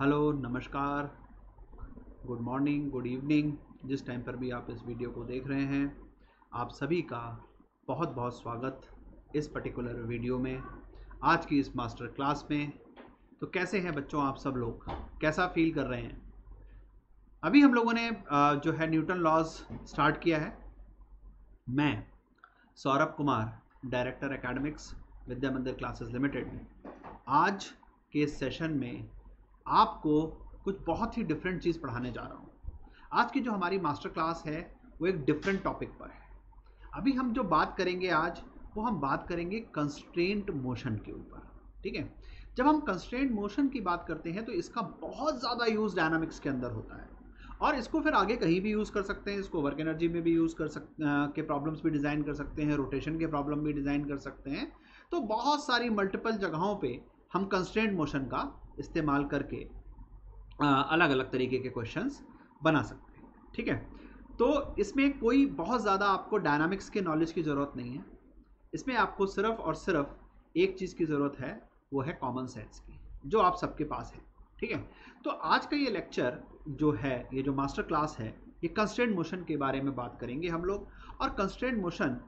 Hello, नमस्कार। Good morning, good evening. जिस time पर भी आप इस वीडियो को देख रहे हैं, आप सभी का बहुत बहुत स्वागत इस पर्टिकुलर वीडियो में। आज की इस मास्टर क्लास में तो कैसे हैं बच्चों आप सब लोग? कैसा फील कर रहे हैं? अभी हम लोगों ने जो है न्यूटन लॉज स्टार्ट किया है। मैं, Saurabh Kumar, director academics, Vidya Mandir classes limited. आज के सेशन में आपको कुछ बहुत ही डिफरेंट चीज़ पढ़ाने जा रहा हूँ। आज की जो हमारी मास्टर क्लास है, वो एक डिफरेंट टॉपिक पर है। अभी हम जो बात करेंगे आज, वो हम बात करेंगे कंस्ट्रेंट मोशन के ऊपर, ठीक है? जब हम कंस्ट्रेंट मोशन की बात करते हैं तो इसका बहुत ज़्यादा यूज़ डायनामिक्स के अंदर होता है। और इसको फिर आगे कहीं भी यूज़ कर सकते हैं, इसको वर्क एनर्जी में भी यूज़ कर सक के प्रॉब्लम्स भी डिज़ाइन कर सकते हैं रोटेशन के प्रॉब्लम भी डिज़ाइन कर सकते हैं। तो बहुत सारी मल्टीपल जगहों पे हम कंस्ट्रेंट मोशन का इस्तेमाल करके अलग अलग तरीके के क्वेश्चंस बना सकते हैं। ठीक है? तो इसमें कोई बहुत ज़्यादा आपको डायनामिक्स के नॉलेज की ज़रूरत नहीं है। इसमें आपको सिर्फ़ और सिर्फ़ एक चीज़ की ज़रूरत है, वो है कॉमन सेंस की, जो आप सबके पास है। ठीक है? तो आज का ये लेक्चर जो है, ये जो मास्टर क्लास है, ये कंस्टेंट मोशन के बारे में बात करेंगे हम लोग। और कंस्टेंट मोशन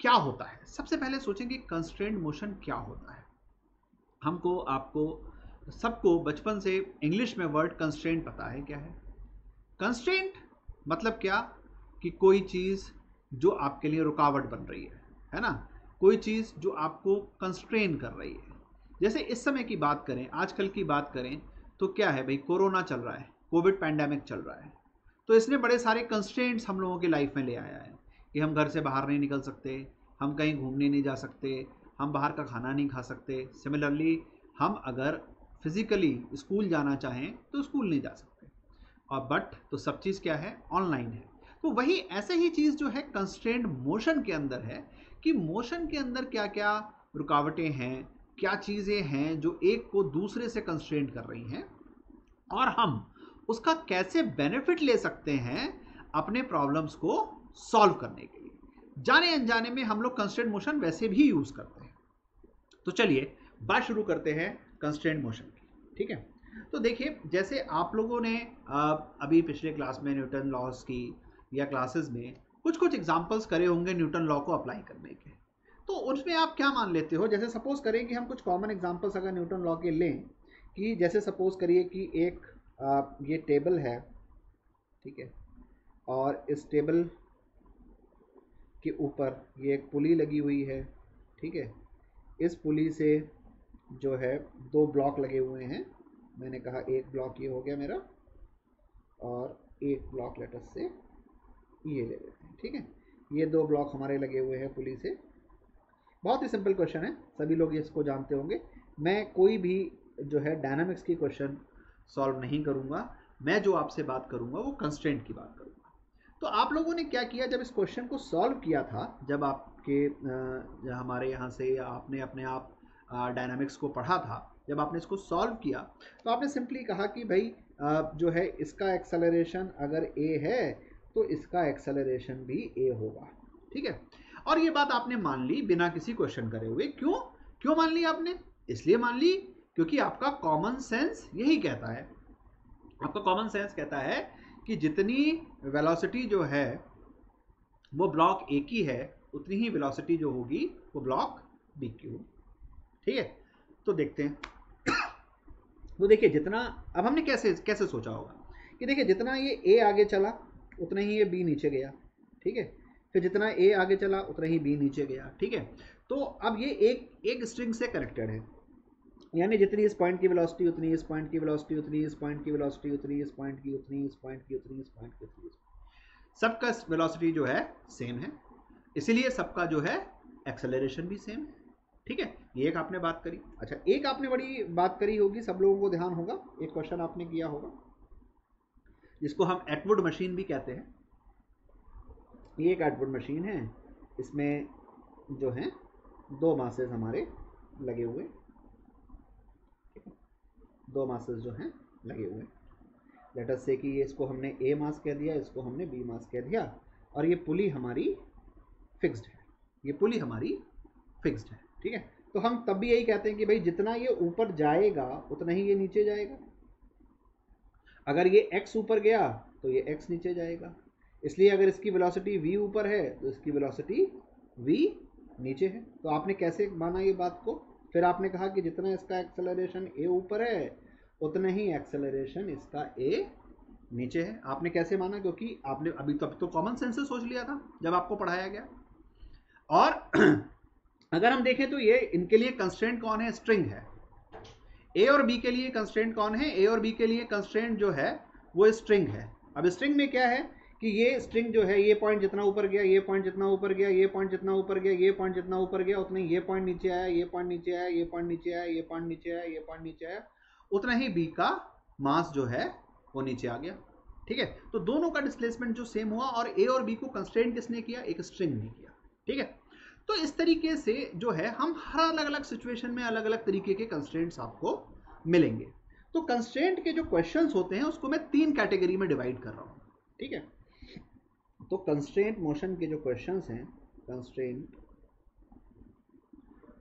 क्या होता है? सबसे पहले सोचेंगे कंस्टेंट मोशन क्या होता है? हमको, आपको सबको बचपन से इंग्लिश में वर्ड कंस्ट्रेंट पता है, क्या है? कंस्ट्रेंट मतलब क्या? कि कोई चीज़ जो आपके लिए रुकावट बन रही है है ना? कोई चीज़ जो आपको कंस्ट्रेन कर रही है। जैसे इस समय की बात करें, आजकल की बात करें तो क्या है भाई? कोरोना चल रहा है, कोविड पैंडेमिक चल रहा है। तो इसने बड़े सारे कंस्ट्रेंट्स हम लोगों की लाइफ में ले आया है, कि हम घर से बाहर नहीं निकल सकते, हम कहीं घूमने नहीं जा सकते, हम बाहर का खाना नहीं खा सकते। सिमिलरली हम अगर फिज़िकली स्कूल जाना चाहें तो स्कूल नहीं जा सकते। और बट तो सब चीज़ क्या है? ऑनलाइन है। तो वही ऐसे ही चीज़ जो है कंस्ट्रेंट मोशन के अंदर है कि मोशन के अंदर क्या क्या रुकावटें हैं, क्या चीज़ें हैं जो एक को दूसरे से कंस्ट्रेंट कर रही हैं, और हम उसका कैसे बेनिफिट ले सकते हैं अपने प्रॉब्लम्स को सॉल्व करने के लिए। जाने अनजाने में हम लोग कंस्टेंट मोशन वैसे भी यूज़ करते हैं। तो चलिए, बात शुरू करते हैं कंस्टेंट मोशन ठीक है? तो देखिए, जैसे आप लोगों ने अभी पिछले क्लास में न्यूटन लॉस की या क्लासेस में कुछ कुछ एग्जांपल्स करे होंगे न्यूटन लॉ को अप्लाई करने के। तो उसमें आप क्या मान लेते हो? जैसे सपोज़ करें कि हम कुछ कॉमन एग्जांपल्स अगर न्यूटन लॉ के लें, कि जैसे सपोज़ करिए कि एक ये टेबल है, ठीक है? और इस टेबल के ऊपर ये एक पुली लगी हुई है, ठीक है? इस पुली से जो है, दो ब्लॉक लगे हुए हैं। मैंने कहा, एक ब्लॉक ये हो गया मेरा और एक ब्लॉक लेटर से ये ले लेते हैं, ठीक है? ये दो ब्लॉक हमारे लगे हुए हैं पुलिस से। बहुत ही सिंपल क्वेश्चन है, सभी लोग इसको जानते होंगे। मैं कोई भी जो है डायनामिक्स की क्वेश्चन सॉल्व नहीं करूँगा। मैं जो आपसे बात करूँगा, वो कंस्टेंट की बात करूँगा। तो आप लोगों ने क्या किया, जब इस क्वेश्चन को सॉल्व किया था, जब आपके हमारे यहाँ से आपने अपने आप डायनामिक्स को पढ़ा था, जब आपने इसको सॉल्व किया तो आपने सिंपली कहा कि भाई जो है इसका एक्सेलरेशन अगर ए है तो इसका एक्सेलरेशन भी ए होगा। ठीक है? और ये बात आपने मान ली बिना किसी क्वेश्चन करे हुए। क्यों? क्यों मान ली आपने? इसलिए मान ली क्योंकि आपका कॉमन सेंस यही कहता है। आपका कॉमन सेंस कहता है कि जितनी वेलोसिटी जो है, वो ब्लॉक ए की है, उतनी ही वेलोसिटी जो होगी, वो ब्लॉक बी की होगी। ठीक है? तो देखते हैं। तो देखिए, जितना, अब हमने कैसे कैसे सोचा होगा कि देखिए, जितना ये ए आगे चला, उतना ही ये बी नीचे गया, ठीक है? फिर जितना ए आगे चला, उतना ही बी नीचे गया, ठीक है? तो अब ये एक एक स्ट्रिंग से कनेक्टेड है। यानी जितनी इस पॉइंट की वेलोसिटी उतनी इस पॉइंट की वेलोसिटी उतनी इस पॉइंट की वेलोसिटी उतनी इस पॉइंट की, उतनी इस पॉइंट की, उतनी इस पॉइंट की, उतनी सबका वेलोसिटी जो है सेम है। इसीलिए सबका जो है एक्सेलरेशन भी सेम है। ठीक है? ये एक आपने बात करी। अच्छा एक आपने बड़ी बात करी होगी, सब लोगों को ध्यान होगा। एक क्वेश्चन आपने किया होगा। जिसको हम एटवुड मशीन भी कहते हैं। ये एक एटवुड मशीन है। इसमें जो है, दो मासेस हमारे लगे हुए। दो मासेस जो हैं, लगे हुए। लेटर से कि ये इसको हमने ए मास कह दिया, इसको हमने बी मास कह दिया। और ये पुली हमारी फिक्स्ड है। ये पुली हमारी फिक्स्ड है। ठीक है? तो हम तब भी यही कहते हैं कि भाई जितना ये ऊपर जाएगा, उतना ही ये नीचे जाएगा। अगर ये x ऊपर गया तो ये x नीचे जाएगा। इसलिए अगर इसकी वेलोसिटी v ऊपर है तो इसकी वेलोसिटी v नीचे है। तो आपने कैसे माना ये बात को? फिर आपने कहा कि जितना इसका एक्सेलरेशन a ऊपर है, उतना ही एक्सेलरेशन इसका a नीचे है। आपने कैसे माना? क्योंकि आपने अभी तब तो कॉमन सेंस से सोच लिया था, जब आपको पढ़ाया गया। और अगर हम देखें तो ये इनके लिए कंस्टेंट कौन है? स्ट्रिंग है। ए और बी के लिए कंस्टेंट कौन है? ए और बी के लिए कंस्टेंट जो है, वो स्ट्रिंग है। अब स्ट्रिंग में क्या है कि ये स्ट्रिंग जो है, ये पॉइंट जितना ऊपर गया, ये पॉइंट जितना ऊपर गया, ये पॉइंट जितना ऊपर गया, ये पॉइंट जितना ऊपर गया, उतना ये पॉइंट नीचे आया, ये पॉइंट नीचे आया, ये पॉइंट नीचे आया, ये पॉइंट नीचे आया, ये पॉइंट नीचे आया, उतना ही बी का मास जो है, वो नीचे आ गया। ठीक है? तो दोनों का डिस्प्लेसमेंट जो सेम हुआ और ए और बी को कंस्टेंट किसने किया? एक स्ट्रिंग ने किया। ठीक है? तो इस तरीके से जो है, हम हर अलग अलग सिचुएशन में अलग अलग तरीके के कंस्टेंट्स आपको मिलेंगे। तो कंस्टेंट के जो क्वेश्चंस होते हैं, उसको मैं तीन कैटेगरी में डिवाइड कर रहा हूँ। ठीक है? तो कंस्टेंट मोशन के जो क्वेश्चंस हैं कंस्टेंट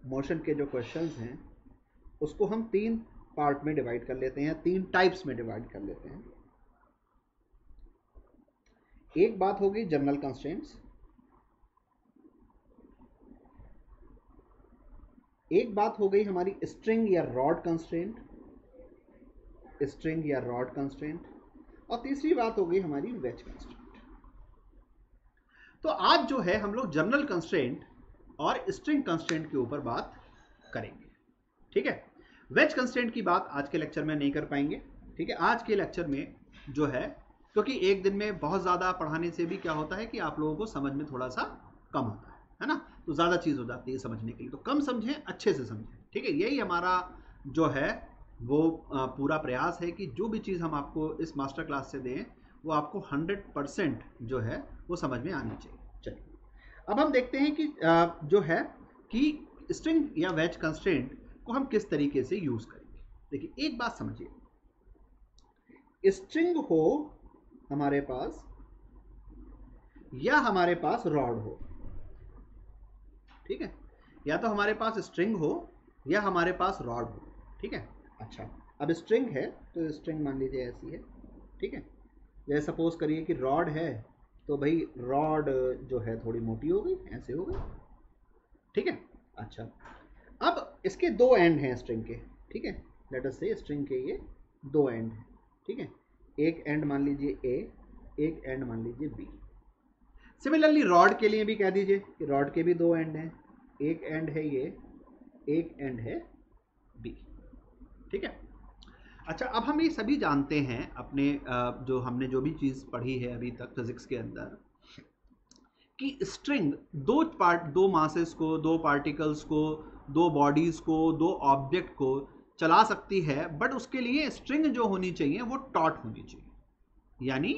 मोशन के जो क्वेश्चंस हैं, उसको हम तीन पार्ट में डिवाइड कर लेते हैं, तीन टाइप्स में डिवाइड कर लेते हैं। एक बात होगी जनरल कंस्ट्रेंट्स एक बात हो गई हमारी स्ट्रिंग या रॉड कंस्ट्रेंट स्ट्रिंग या रॉड कंस्ट्रेंट और तीसरी बात हो गई हमारी वेज कंस्ट्रेंट तो आज जो है हम लोग जनरल कंस्ट्रेंट और स्ट्रिंग कंस्ट्रेंट के ऊपर बात करेंगे। ठीक है? वेज कंस्ट्रेंट की बात आज के लेक्चर में नहीं कर पाएँगे। ठीक है? आज के लेक्चर में जो है, क्योंकि एक दिन में बहुत ज़्यादा पढ़ाने से भी क्या होता है कि आप लोगों को समझ में थोड़ा सा कम होता है है ना? तो ज़्यादा चीज़ हो जाती है समझने के लिए। तो कम समझें, अच्छे से समझें। ठीक है? यही हमारा जो है, वो पूरा प्रयास है कि जो भी चीज़ हम आपको इस मास्टर क्लास से दें, वो आपको 100 परसेंट जो है, वो समझ में आनी चाहिए। चलिए। अब हम देखते हैं कि जो है कि स्ट्रिंग या वेज कंस्टेंट को हम किस तरीके से यूज़ करेंगे। देखिए, एक बात समझिए। स्ट्रिंग हो हमारे पास या हमारे पास रॉड हो। ठीक है? या तो हमारे पास स्ट्रिंग हो या हमारे पास रॉड हो ठीक है? अच्छा। अब स्ट्रिंग है तो स्ट्रिंग मान लीजिए ऐसी है ठीक है? जैसे सपोज़ करिए कि रॉड है तो भाई रॉड जो है थोड़ी मोटी हो गई ऐसे हो गई ठीक है? अच्छा। अब इसके दो एंड हैं स्ट्रिंग के ठीक है? लेट अस से स्ट्रिंग के ये दो एंड हैं ठीक है? एक एंड मान लीजिए ए एक एंड मान लीजिए बी सिमिलरली रॉड के लिए भी कह दीजिए कि रॉड के भी दो एंड हैं। एक एंड है ये, एक एंड है बी ठीक है? अच्छा अब हम ये सभी जानते हैं अपने जो हमने जो भी चीज़ पढ़ी है अभी तक फिजिक्स के अंदर, कि स्ट्रिंग दो पार्ट दो मासेस को, दो पार्टिकल्स को, दो बॉडीज को, दो ऑब्जेक्ट को चला सकती है बट उसके लिए स्ट्रिंग जो होनी चाहिए, वो टॉट होनी चाहिए। यानी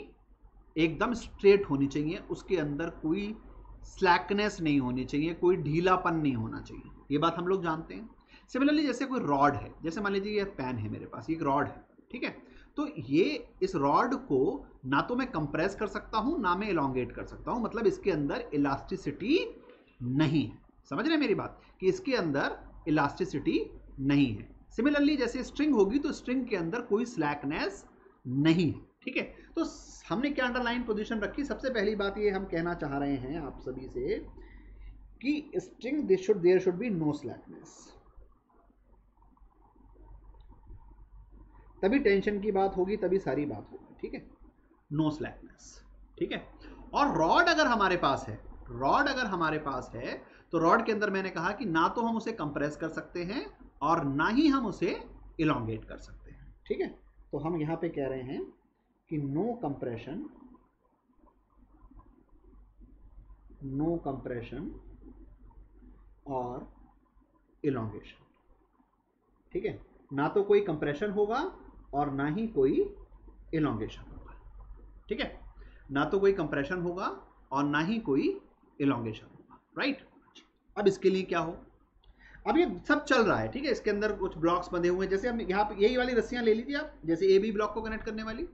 एकदम स्ट्रेट होनी चाहिए, उसके अंदर कोई स्लैकनेस नहीं होनी चाहिए, कोई ढीलापन नहीं होना चाहिए। ये बात हम लोग जानते हैं। सिमिलरली जैसे कोई रॉड है, जैसे मान लीजिए ये पैन है मेरे पास, ये एक रॉड है, ठीक है? तो ये इस रॉड को ना तो मैं कंप्रेस कर सकता हूँ, ना मैं इलांगेट कर सकता हूँ मतलब इसके अंदर इलास्टिसिटी नहीं है। समझ रहे मेरी बात? कि इसके अंदर इलास्टिसिटी नहीं है। सिमिलरली जैसे स्ट्रिंग होगी तो स्ट्रिंग के अंदर कोई स्लैकनेस नहीं है। ठीक है? तो हमने क्या अंडरलाइन पोजीशन रखी? सबसे पहली बात ये हम कहना चाह रहे हैं आप सभी से कि string this should there should be no slackness तभी टेंशन की बात होगी, तभी सारी बात होगी, ठीक है? नो स्लैकनेस ठीक है? और रॉड अगर हमारे पास है रॉड अगर हमारे पास है तो रॉड के अंदर मैंने कहा कि ना तो हम उसे कंप्रेस कर सकते हैं और ना ही हम उसे इलांगेट कर सकते हैं, ठीक है? तो हम यहाँ पे कह रहे हैं कि नो कंप्रेशन नो कंप्रेशन और इलोंगेशन ठीक है? ना तो कोई कंप्रेशन होगा और ना ही कोई इलोंगेशन होगा। ठीक है? ना तो कोई कंप्रेशन होगा और ना ही कोई इलोंगेशन होगा। राइट अब इसके लिए क्या हो? अब ये सब चल रहा है, ठीक है? इसके अंदर कुछ ब्लॉक्स बंधे हुए हैं। जैसे हम यहाँ यही वाली रस्सियाँ ले लीजिए आप, जैसे ए बी ब्लॉक को कनेक्ट करने वाली।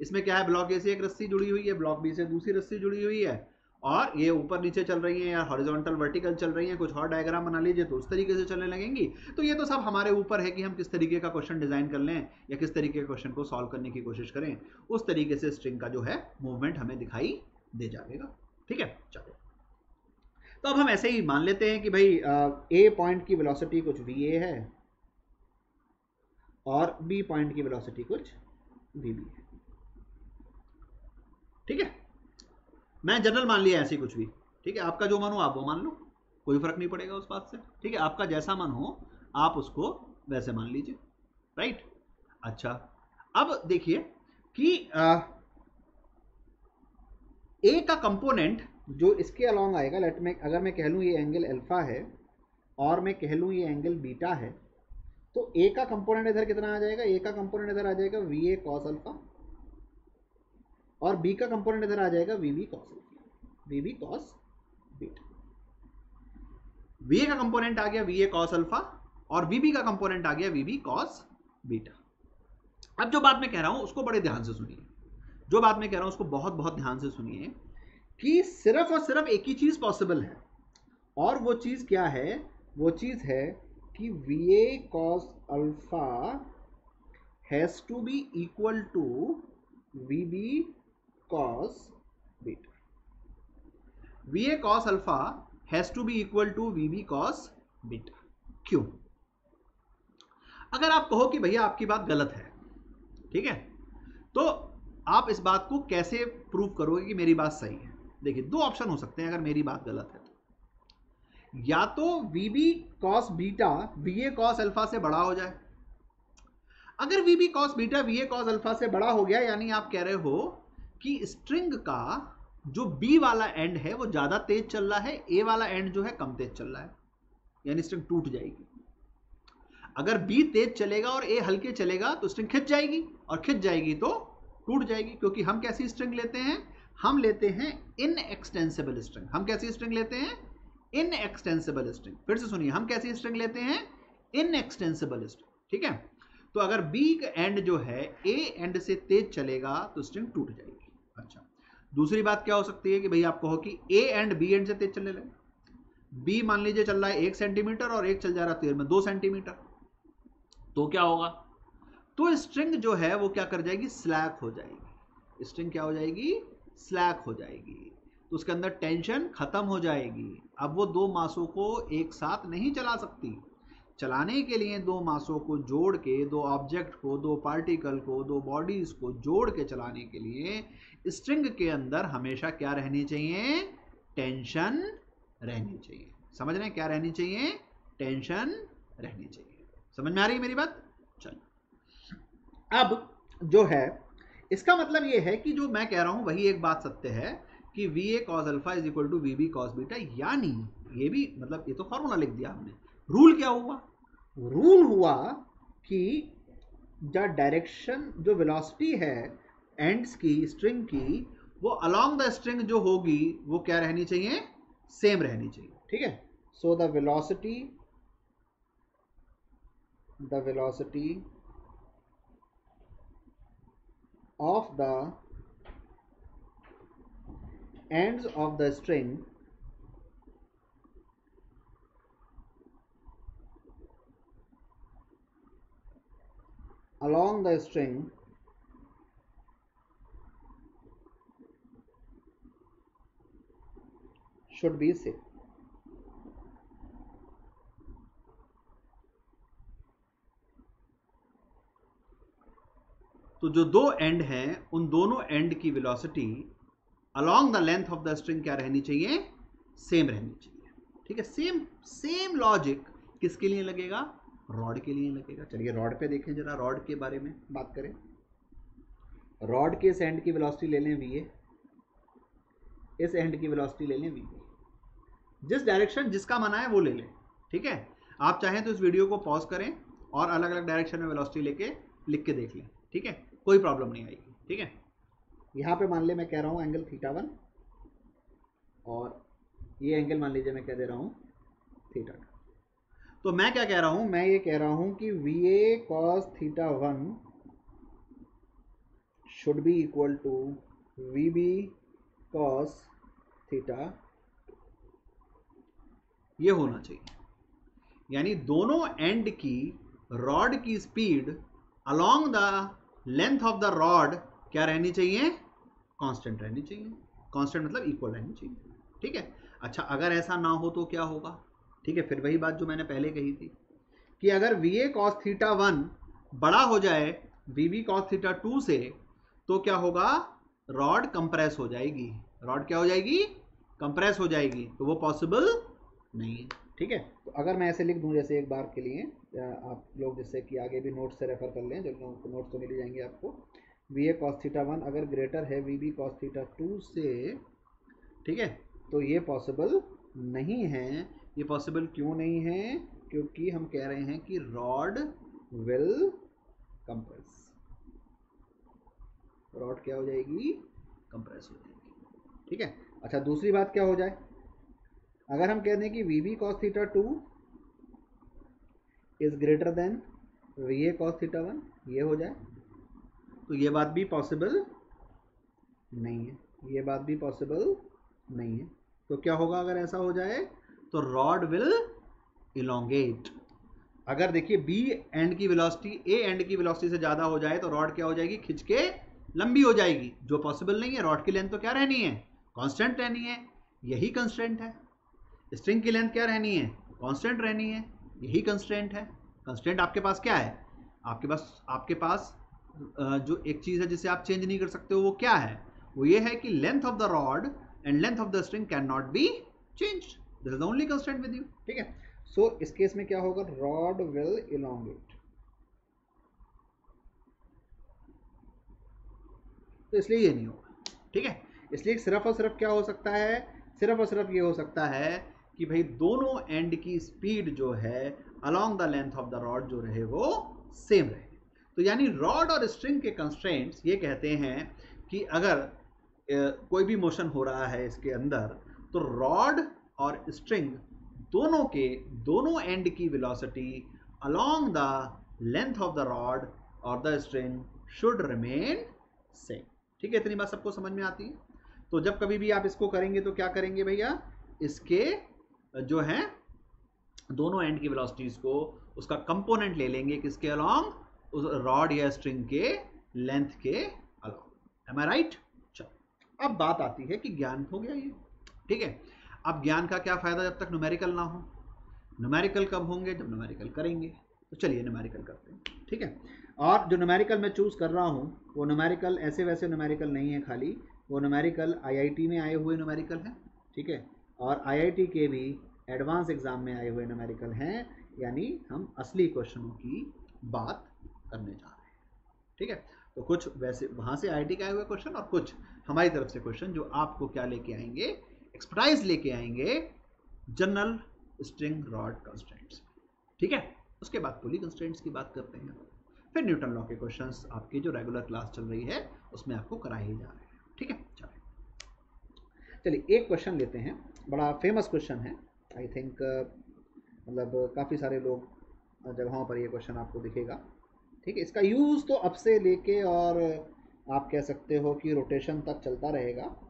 इसमें क्या है ब्लॉक ए से एक रस्सी जुड़ी हुई है ब्लॉक बी से दूसरी रस्सी जुड़ी हुई है। और ये ऊपर नीचे चल रही है या हॉरिजॉन्टल वर्टिकल चल रही है, कुछ और डायग्राम बना लीजिए तो उस तरीके से चलने लगेंगी। तो ये तो सब हमारे ऊपर है कि हम किस तरीके का क्वेश्चन डिज़ाइन कर लें या किस तरीके के क्वेश्चन को सॉल्व करने की कोशिश करें। उस तरीके से स्ट्रिंग का जो है मूवमेंट हमें दिखाई दे जाएगा। ठीक है? चलो। तो अब हम ऐसे ही मान लेते हैं कि भाई ए पॉइंट की वेलोसिटी कुछ वी ए है और बी पॉइंट की वेलोसिटी कुछ वी बी है। ठीक है? मैं जनरल मान लिया ऐसी कुछ भी। ठीक है? आपका जो मन हो, आप वो मान लो। कोई फ़र्क नहीं पड़ेगा उस बात से। ठीक है? आपका जैसा मन हो, आप उसको वैसे मान लीजिए। राइट अच्छा। अब देखिए कि ए का कंपोनेंट जो इसके अलोंग आएगा लेट में अगर मैं कह लूँ ये एंगल अल्फ़ा है, और मैं कह लूँ ये एंगल बीटा है तो ए का कंपोनेंट इधर कितना आ जाएगा? ए का कंपोनेंट इधर आ जाएगा वी ए कॉस अल्फ़ा और बी का कंपोनेंट इधर आ जाएगा V B cos V B cos beta V का कंपोनेंट आ गया वी ए कॉस अल्फ़ा और वी बी का कंपोनेंट आ गया वी बी कॉस बीटा अब जो बात मैं कह रहा हूँ, उसको बड़े ध्यान से सुनिए। जो बात मैं कह रहा हूँ, उसको बहुत बहुत ध्यान से सुनिए कि सिर्फ़ और सिर्फ़ एक ही चीज़ पॉसिबल है। और वो चीज़ क्या है? वो चीज़ है कि V A cos alpha has to be equal to V B cos beta. VA cos alpha has to be equal to VB cos beta. क्यों? अगर आप कहो कि भैया आपकी बात गलत है, ठीक है? तो आप इस बात को कैसे प्रूव करोगे कि मेरी बात सही है? देखिए, दो ऑप्शन हो सकते हैं अगर मेरी बात गलत है तो। या तो B cos beta A cos alpha से बड़ा हो जाए। अगर B cos beta A cos alpha से बड़ा हो गया, यानी आप कह रहे हो कि स्ट्रिंग का जो बी वाला एंड है, वो ज़्यादा तेज चल रहा है ए वाला एंड जो है कम तेज चल रहा है। यानी स्ट्रिंग टूट जाएगी। अगर बी तेज चलेगा और ए हल्के चलेगा तो स्ट्रिंग खिंच जाएगी, और खिंच जाएगी तो टूट जाएगी, क्योंकि हम कैसी स्ट्रिंग लेते हैं? हम लेते हैं इन एक्सटेंसिबल स्ट्रिंग हम कैसी स्ट्रिंग लेते हैं? इन एक्सटेंसिबल स्ट्रिंग फिर से सुनिए, हम कैसी स्ट्रिंग लेते हैं? इन एक्सटेंसिबल स्ट्रिंग ठीक है? तो अगर बी एंड जो है ए एंड से तेज चलेगा तो स्ट्रिंग टूट जाएगी। अच्छा। दूसरी बात क्या हो सकती है कि भाई आप कहो कि ए एंड बी एंड से तेज चलने लगे। बी मान लीजिए चल रहा है एक सेंटीमीटर और एक चल जा रहा है तेज में, दो सेंटीमीटर तो क्या होगा? तो स्ट्रिंग जो है वो क्या कर जाएगी? स्लैक हो जाएगी। स्ट्रिंग क्या हो जाएगी? स्लैक हो जाएगी। तो उसके अंदर टेंशन खत्म हो जाएगी। अब वो दो मासों को एक साथ नहीं चला सकती। चलाने के लिए दो मासों को जोड़ के, दो ऑब्जेक्ट को, दो पार्टिकल को, दो बॉडीज को जोड़ के चलाने के लिए स्ट्रिंग के अंदर हमेशा क्या रहनी चाहिए? टेंशन रहनी चाहिए। समझ रहे हैं क्या रहनी चाहिए? टेंशन रहनी चाहिए। समझ में आ रही है मेरी बात? चलो। अब जो है, इसका मतलब ये है कि जो मैं कह रहा हूँ, वही एक बात सत्य है कि V A cos alpha is equal to V B cos beta यानी ये भी मतलब ये तो फॉर्मूला लिख दिया हमने। रूल क्या हुआ? रूल हुआ कि द डायरेक्शन जो वेलोसिटी है एंड्स की स्ट्रिंग की, वो अलोंग द स्ट्रिंग जो होगी, वो क्या रहनी चाहिए? सेम रहनी चाहिए। ठीक है? So the velocity the velocity of the ends of the string along the string, should be same. तो जो दो एंड हैं, उन दोनों एंड की velocity along the length of the string क्या रहनी चाहिए? सेम रहनी चाहिए। ठीक है? सेम सेम लॉजिक किसके लिए लगेगा? रॉड के लिए लगेगा। चलिए रॉड पे देखें जरा, रॉड के बारे में बात करें। रॉड के इस एंड की वेलोसिटी ले लें वी ए इस एंड की वेलोसिटी ले लें वी जिस डायरेक्शन जिसका मना है वो ले लें, ठीक है? आप चाहें तो इस वीडियो को पॉज करें और अलग अलग डायरेक्शन में वेलोसिटी लेके लिख के देख लें, ठीक है? कोई प्रॉब्लम नहीं आएगी, ठीक है? यहाँ पे मान ले मैं कह रहा हूँ एंगल थीटा वन और ये एंगल मान लीजिए मैं कह दे रहा हूँ थीटा टू तो मैं क्या कह रहा हूँ? मैं ये कह रहा हूँ कि V A cos theta one should be equal to V B cos theta ये होना चाहिए। यानी दोनों एंड की रॉड की speed along the length of the rod क्या रहनी चाहिए? कांस्टेंट रहनी चाहिए। कांस्टेंट मतलब इक्वल रहनी चाहिए। ठीक है? अच्छा अगर ऐसा ना हो तो क्या होगा? ठीक है, फिर वही बात जो मैंने पहले कही थी कि अगर V A cos theta one बड़ा हो जाए V B cos theta two से तो क्या होगा? रॉड कंप्रेस हो जाएगी। रॉड क्या हो जाएगी? कंप्रेस हो जाएगी। तो वो पॉसिबल नहीं है। ठीक है? तो अगर मैं ऐसे लिख दूँ जैसे एक बार के लिए आप लोग जिससे कि आगे भी नोट से रेफर कर लें जब नोट तो मिल जाएँगे आपको V A cos theta one अगर ग्रेटर है V B cos theta two से, ठीक है? तो ये पॉसिबल नहीं है। ये पॉसिबल क्यों नहीं है? क्योंकि हम कह रहे हैं कि रॉड विल कंप्रेस रॉड क्या हो जाएगी? कंप्रेस हो जाएगी। ठीक है? अच्छा दूसरी बात क्या हो जाए? अगर हम कह दें कि V B cos theta two is greater than V A cos theta one ये हो जाए। तो ये बात भी पॉसिबल नहीं है। ये बात भी पॉसिबल नहीं है। तो क्या होगा अगर ऐसा हो जाए? तो रॉड विल इलोंगेट अगर देखिए बी एंड की वेलोसिटी ए एंड की वेलोसिटी से ज़्यादा हो जाए तो रॉड क्या हो जाएगी? खिंच के लंबी हो जाएगी। जो पॉसिबल नहीं है रॉड की लेंथ तो क्या रहनी है? कांस्टेंट रहनी है। यही कंस्टेंट है। स्ट्रिंग की लेंथ क्या रहनी है? कांस्टेंट रहनी है। यही कंस्टेंट है। कंस्टेंट आपके पास क्या है? आपके पास आपके पास जो एक चीज़ है जिसे आप चेंज नहीं कर सकते हो वो क्या है? वो ये है कि length of the rod and length of the string can not be change this is only constant with you ठीक है? सो so, इस केस में क्या होगा? रॉड विल इलोंगेट तो इसलिए ये नहीं होगा। ठीक है? इसलिए सिर्फ़ और सिर्फ़ क्या हो सकता है? सिर्फ़ और सिर्फ़ ये हो सकता है कि भाई दोनों एंड की स्पीड जो है along the length of the rod जो रहे वो सेम रहे। तो यानी रॉड और स्ट्रिंग के कंस्ट्रेंट्स ये कहते हैं कि अगर ए, कोई भी मोशन हो रहा है इसके अंदर तो रॉड और स्ट्रिंग दोनों के, दोनों एंड की velocity along the length of the rod और the string should remain same ठीक है, इतनी बात सबको समझ में आती है? तो जब कभी भी आप इसको करेंगे तो क्या करेंगे भैया? इसके, जो है, दोनों एंड की वेलोसिटीज को, उसका कंपोनेंट ले लेंगे किसके अलोंग उस रॉड या स्ट्रिंग के लेंथ के अलोंग एम आई राइट चलो। अब बात आती है कि ज्ञान हो गया ये। ठीक है? अब ज्ञान का क्या फ़ायदा जब तक न्यूमेरिकल ना हो? न्यूमेरिकल कब होंगे? जब न्यूमेरिकल करेंगे। तो चलिए न्यूमेरिकल करते हैं। ठीक है? और जो न्यूमेरिकल मैं चूज़ कर रहा हूँ, वो न्यूमेरिकल ऐसे वैसे न्यूमेरिकल नहीं है खाली। वो न्यूमेरिकल आईआईटी में आए हुए न्यूमेरिकल हैं। ठीक है? और आईआईटी के भी एडवांस एग्ज़ाम में आए हुए न्यूमेरिकल हैं। यानी हम असली क्वेश्चनों की बात करने जा रहे हैं। ठीक है? तो कुछ वैसे, वहाँ से आईआईटी के आए हुए क्वेश्चन और कुछ हमारी तरफ़ से क्वेश्चन जो आपको क्या लेके आएँगे एक्सपर्टाइज लेके आएँगे जनरल स्ट्रिंग रॉड कंस्टेंट्स ठीक है? उसके बाद पुली कंस्टेंट्स की बात करते हैं। फिर न्यूटन लॉ के क्वेश्चंस आपकी जो रेगुलर क्लास चल रही है, उसमें आपको कराए ही जा रहे हैं। ठीक है? चलिए। चलिए, एक क्वेश्चन लेते हैं। बड़ा फ़ेमस क्वेश्चन है। आई थिंक मतलब काफ़ी सारे लोग जगहों पर ये क्वेश्चन आपको दिखेगा। ठीक है? इसका यूज़ तो अब से लेके और आप कह सकते हो कि रोटेशन तक चलता रहेगा।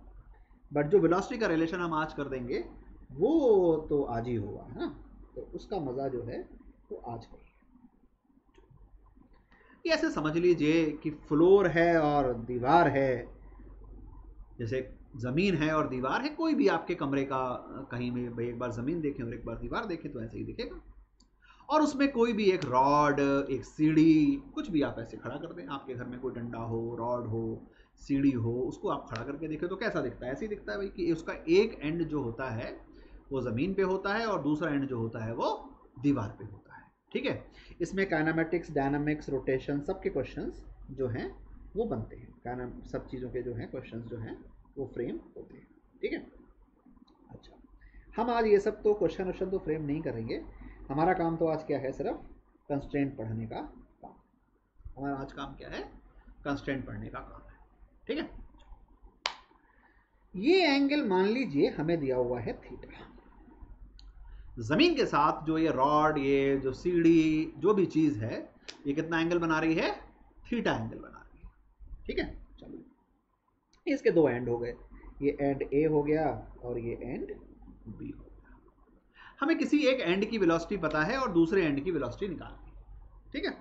बट जो वेलोसिटी का रिलेशन हम आज कर देंगे, वो तो आज ही होगा है ना? तो उसका मज़ा जो है, वो आज का ये ऐसे समझ लीजिए कि फ्लोर है और दीवार है। जैसे ज़मीन है और दीवार है, कोई भी आपके कमरे का, कहीं में भाई एक बार ज़मीन देखें और एक बार दीवार देखें तो ऐसे ही दिखेगा। और उसमें कोई भी एक रॉड एक सीढ़ी, कुछ भी आप ऐसे खड़ा कर दें। आपके घर में कोई डंडा हो रॉड हो सीढ़ी हो, उसको आप खड़ा करके देखें तो कैसा दिखता है? ऐसे ही दिखता है भाई कि उसका एक एंड जो होता है, वो ज़मीन पे होता है और दूसरा एंड जो होता है, वो दीवार पे होता है। ठीक है? इसमें काइनामेटिक्स डायनामिक्स रोटेशन सब के क्वेश्चन जो हैं, वो बनते हैं। कारण सब चीज़ों के जो हैं क्वेश्चन जो हैं, वो फ्रेम होते हैं। ठीक है? अच्छा। हम आज ये सब तो क्वेश्चन वोश्चन तो फ्रेम नहीं करेंगे। हमारा काम तो आज क्या है? सिर्फ़ कंस्टेंट पढ़ने का काम। हमारा आज काम क्या है? कंस्टेंट पढ़ने का काम। ठीक है? ये एंगल मान लीजिए हमें दिया हुआ है थीटा ज़मीन के साथ जो ये रॉड ये जो सीढ़ी, जो भी चीज़ है, ये कितना एंगल बना रही है? थीटा एंगल बना रही है। ठीक है? चलो इसके दो एंड हो गए। ये एंड ए हो गया और ये एंड बी हो गया। हमें किसी एक एंड की वेलोसिटी पता है और दूसरे एंड की वेलोसिटी निकालनी ठीक है?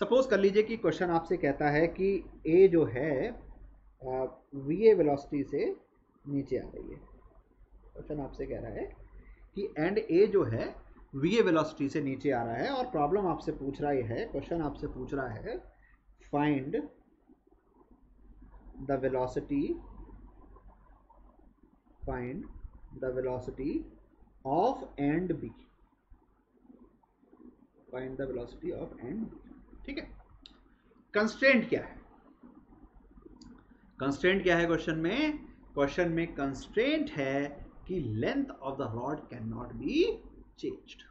सपोज़ कर लीजिए कि क्वेश्चन आपसे कहता है कि ए जो है वी ए वेलोसिटी से नीचे आ रही है। क्वेश्चन आपसे कह रहा है कि एंड ए जो है वी ए वेलोसिटी से नीचे आ रहा है और प्रॉब्लम आपसे पूछ रहा है क्वेश्चन आपसे पूछ रहा है find the velocity find the velocity of end B find the velocity of end B ठीक है? कंस्टेंट क्या है? कंस्टेंट क्या है क्वेश्चन में? क्वेश्चन में कंस्टेंट है कि length of the rod can not be changed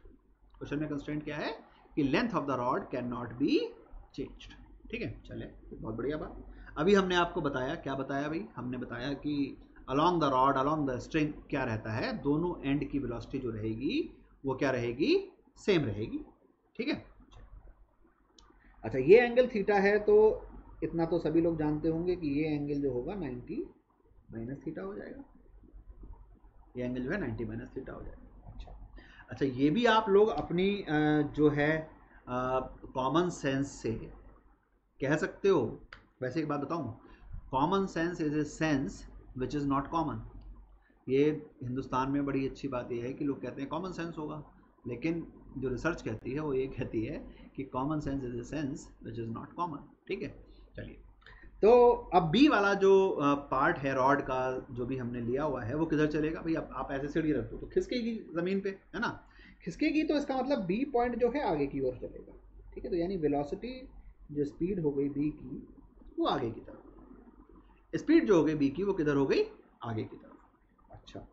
question में कंस्टेंट क्या है? कि length of the rod can not be changed ठीक है? चले, बहुत बढ़िया बात। अभी हमने आपको बताया, क्या बताया भाई? हमने बताया कि along the rod along the string क्या रहता है? दोनों एंड की वेलोसिटी जो रहेगी, वो क्या रहेगी? सेम रहेगी। ठीक है? अच्छा ये एंगल थीटा है तो इतना तो सभी लोग जानते होंगे कि ये एंगल जो होगा 90 माइनस थीटा हो जाएगा। ये एंगल जो है 90 माइनस थीटा हो जाएगा। अच्छा अच्छा ये भी आप लोग अपनी जो है कॉमन सेंस से कह सकते हो। वैसे एक बात बताऊँ common sense is a sense which is not common ये हिंदुस्तान में बड़ी अच्छी बात यह है कि लोग कहते हैं कॉमन सेंस होगा, लेकिन जो रिसर्च कहती है, वो ये कहती है कि common sense is a sense which is not common ठीक है? चलिए। तो अब बी वाला जो पार्ट है रॉड का जो भी हमने लिया हुआ है, वो किधर चलेगा? भाई अब आप ऐसे सीढ़ी रख दो तो खिसकेगी ज़मीन पे, है ना? खिसकेगी तो इसका मतलब बी पॉइंट जो है, आगे की ओर चलेगा। ठीक है तो यानी वेलोसिटी जो स्पीड हो गई बी की, वो आगे की तरफ़। स्पीड जो हो गई बी की, वो किधर हो गई? आगे की तरफ़। अच्छा।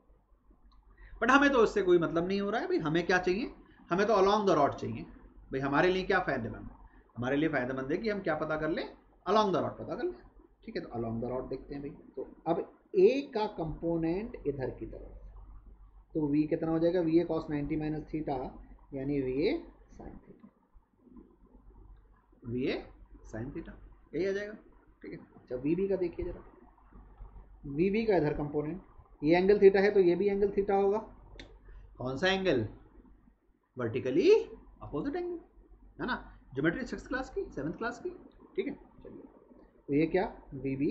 बट हमें तो इससे कोई मतलब नहीं हो रहा है, भाई हमें क्या चाहिए? हमें तो अलॉन्ग द रॉड चाहिए। भाई हमारे लिए क्या फ़ायदेमंद? हमारे लिए फ़ायदेमंद है कि हम क्या पता कर लें? अलॉन्ग द रॉड पता कर लें ठीक है तो अलॉन्ग द रॉड देखते हैं भाई। तो अब ए का कंपोनेंट इधर की तरफ़। तो वी कितना हो जाएगा? V A cos ninety minus theta, यानी V A sine theta. V A sine theta, यही आ जाएगा, ठीक है। अच्छा वी बी का देखिए जरा। वी बी का इधर कंपोनेंट ये एंगल थीटा है तो ये भी एंगल थीटा होगा। कौन सा एंगल वर्टिकली अपोजिट एंगल है ना? ज्योमेट्री सिक्स क्लास की सेवन्थ क्लास की, ठीक है। तो ये क्या? वी बी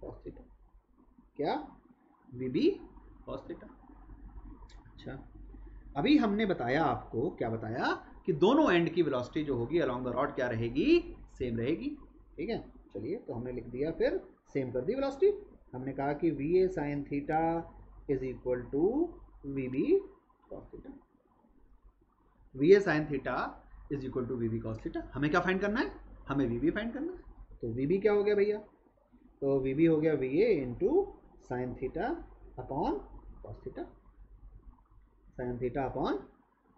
कॉस्टिटा क्या? वी बी कॉस्टिटा अच्छा। अभी हमने बताया आपको, क्या बताया? कि दोनों एंड की वेलोसिटी जो होगी अलोंग द रॉड क्या रहेगी? सेम रहेगी। ठीक है? चलिए तो हमने लिख दिया फिर सेम कर दी वेलोसिटी हमने कहा कि V A sine theta is equal to V B theta V A sine theta is equal to V B theta हमें क्या फाइंड करना है? हमें वी बी फाइंड करना है। तो वी बी क्या हो गया भैया? तो वी बी हो गया V A into sine theta upon cos theta sine theta upon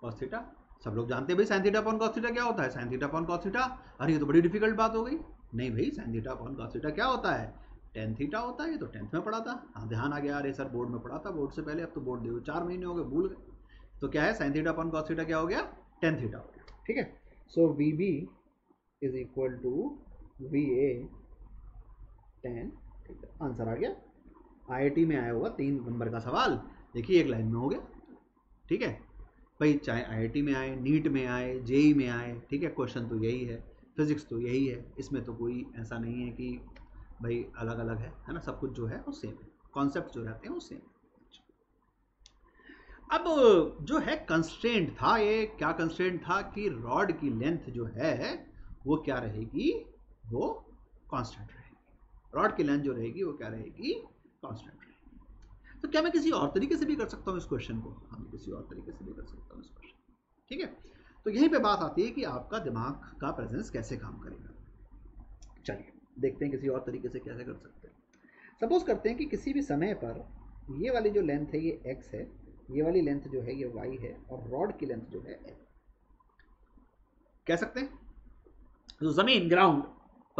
cos theta सब लोग जानते हैं भाई sine theta upon cos theta क्या होता है? Sine theta upon cos theta अरे, ये तो बड़ी डिफ़िकल्ट बात हो गई। नहीं भाई sine theta upon cos theta क्या होता है? टेन थीटा होता है, ये तो टेंथ में पढ़ा था। हाँ ध्यान आ गया अरे सर बोर्ड में पढ़ा था। बोर्ड से पहले, अब तो बोर्ड दे चार महीने हो गए, भूल गए। तो क्या है? Sine theta upon cos theta क्या हो गया? टेन थीटा हो गया। ठीक है? So V B is equal to V A tan answer आ गया। आईआईटी में आया हुआ तीन नंबर का सवाल। देखिए, एक लाइन में हो गया। ठीक है? भाई, चाहे आईआईटी में आए, नीट में आए जेई में आए, ठीक है? क्वेश्चन तो यही है। फिजिक्स तो यही है। इसमें तो कोई ऐसा नहीं है कि भाई अलग अलग है है ना? सब कुछ जो है वो सेम है। कॉन्सेप्ट जो रहते हैं वो सेम है। अब जो है कंस्ट्रेंट था ये, क्या कंस्ट्रेंट था कि रॉड की लेंथ जो है वो क्या रहेगी? वो कांस्टेंट रहेगी। रॉड की लेंथ जो रहेगी, वो क्या रहेगी? कांस्टेंट रहेगी। तो क्या मैं किसी और तरीके से भी कर सकता हूँ इस क्वेश्चन को? हाँ किसी और तरीके से भी कर सकता हूँ इस क्वेश्चन ठीक है? तो यहीं पे बात आती है कि आपका दिमाग का प्रेजेंस कैसे काम करेगा। चलिए, देखते हैं किसी और तरीके से कैसे कर सकते हैं। सपोज़ करते हैं कि किसी भी समय पर ये वाली जो लेंथ है, ये एक्स है, ये वाली लेंथ जो है, ये वाई है और रॉड की लेंथ जो है एल कह सकते हैं? जो ज़मीन ग्राउंड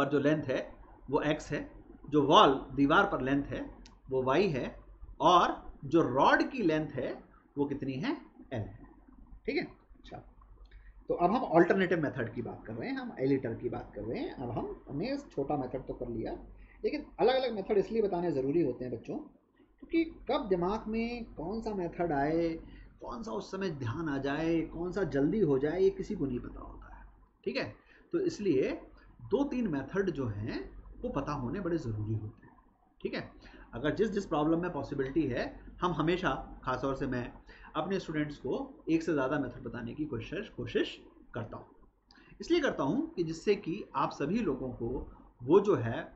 पर जो लेंथ है, वो एक्स है, जो वॉल दीवार पर लेंथ है, वो वाई है, और जो रॉड की लेंथ है, वो कितनी है? एल है। ठीक है? अच्छा। तो अब हम ऑल्टरनेटिव मेथड की बात कर रहे हैं, हम एलिटर की बात कर रहे हैं। अब हम, हमने छोटा मेथड तो कर लिया। लेकिन अलग अलग मेथड इसलिए बताने ज़रूरी होते हैं बच्चों, क्योंकि कब दिमाग में कौन सा मेथड आए, कौन सा उस समय ध्यान आ जाए, कौन सा जल्दी हो जाए, ये किसी को नहीं पता होता है। ठीक है? तो इसलिए दो तीन मेथड जो हैं वो पता होने बड़े ज़रूरी होते हैं। ठीक है? अगर जिस जिस प्रॉब्लम में पॉसिबिलिटी है हम हमेशा खासतौर से मैं अपने स्टूडेंट्स को एक से ज़्यादा मेथड बताने की कोशिश कोशिश करता हूँ। इसलिए करता हूँ कि जिससे कि आप सभी लोगों को वो जो है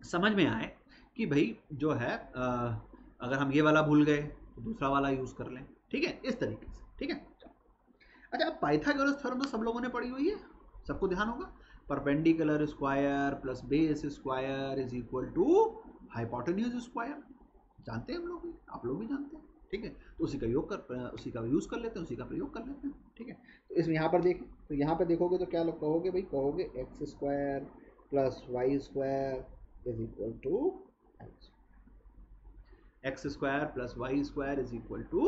समझ में आए कि भाई जो है आ, अगर हम ये वाला भूल गए तो दूसरा वाला यूज़ कर लें। ठीक है? इस तरीके से। ठीक है? अच्छा पाइथागोरस थ्योरम तो सब लोगों ने पढ़ी हुई है। सबको ध्यान होगा? Perpendicular square plus base square is equal to hypotenuse square जानते हैं हम लोग भी? आप लोग भी जानते हैं। ठीक है? तो उसी का योग कर, उसी का यूज़ कर लेते हैं, उसी का प्रयोग कर लेते हैं। ठीक है? तो इसमें यहाँ पर देखें तो यहाँ पर देखोगे तो क्या लोग कहोगे भाई? कहोगे X square plus Y square is equal to X square plus Y square is equal to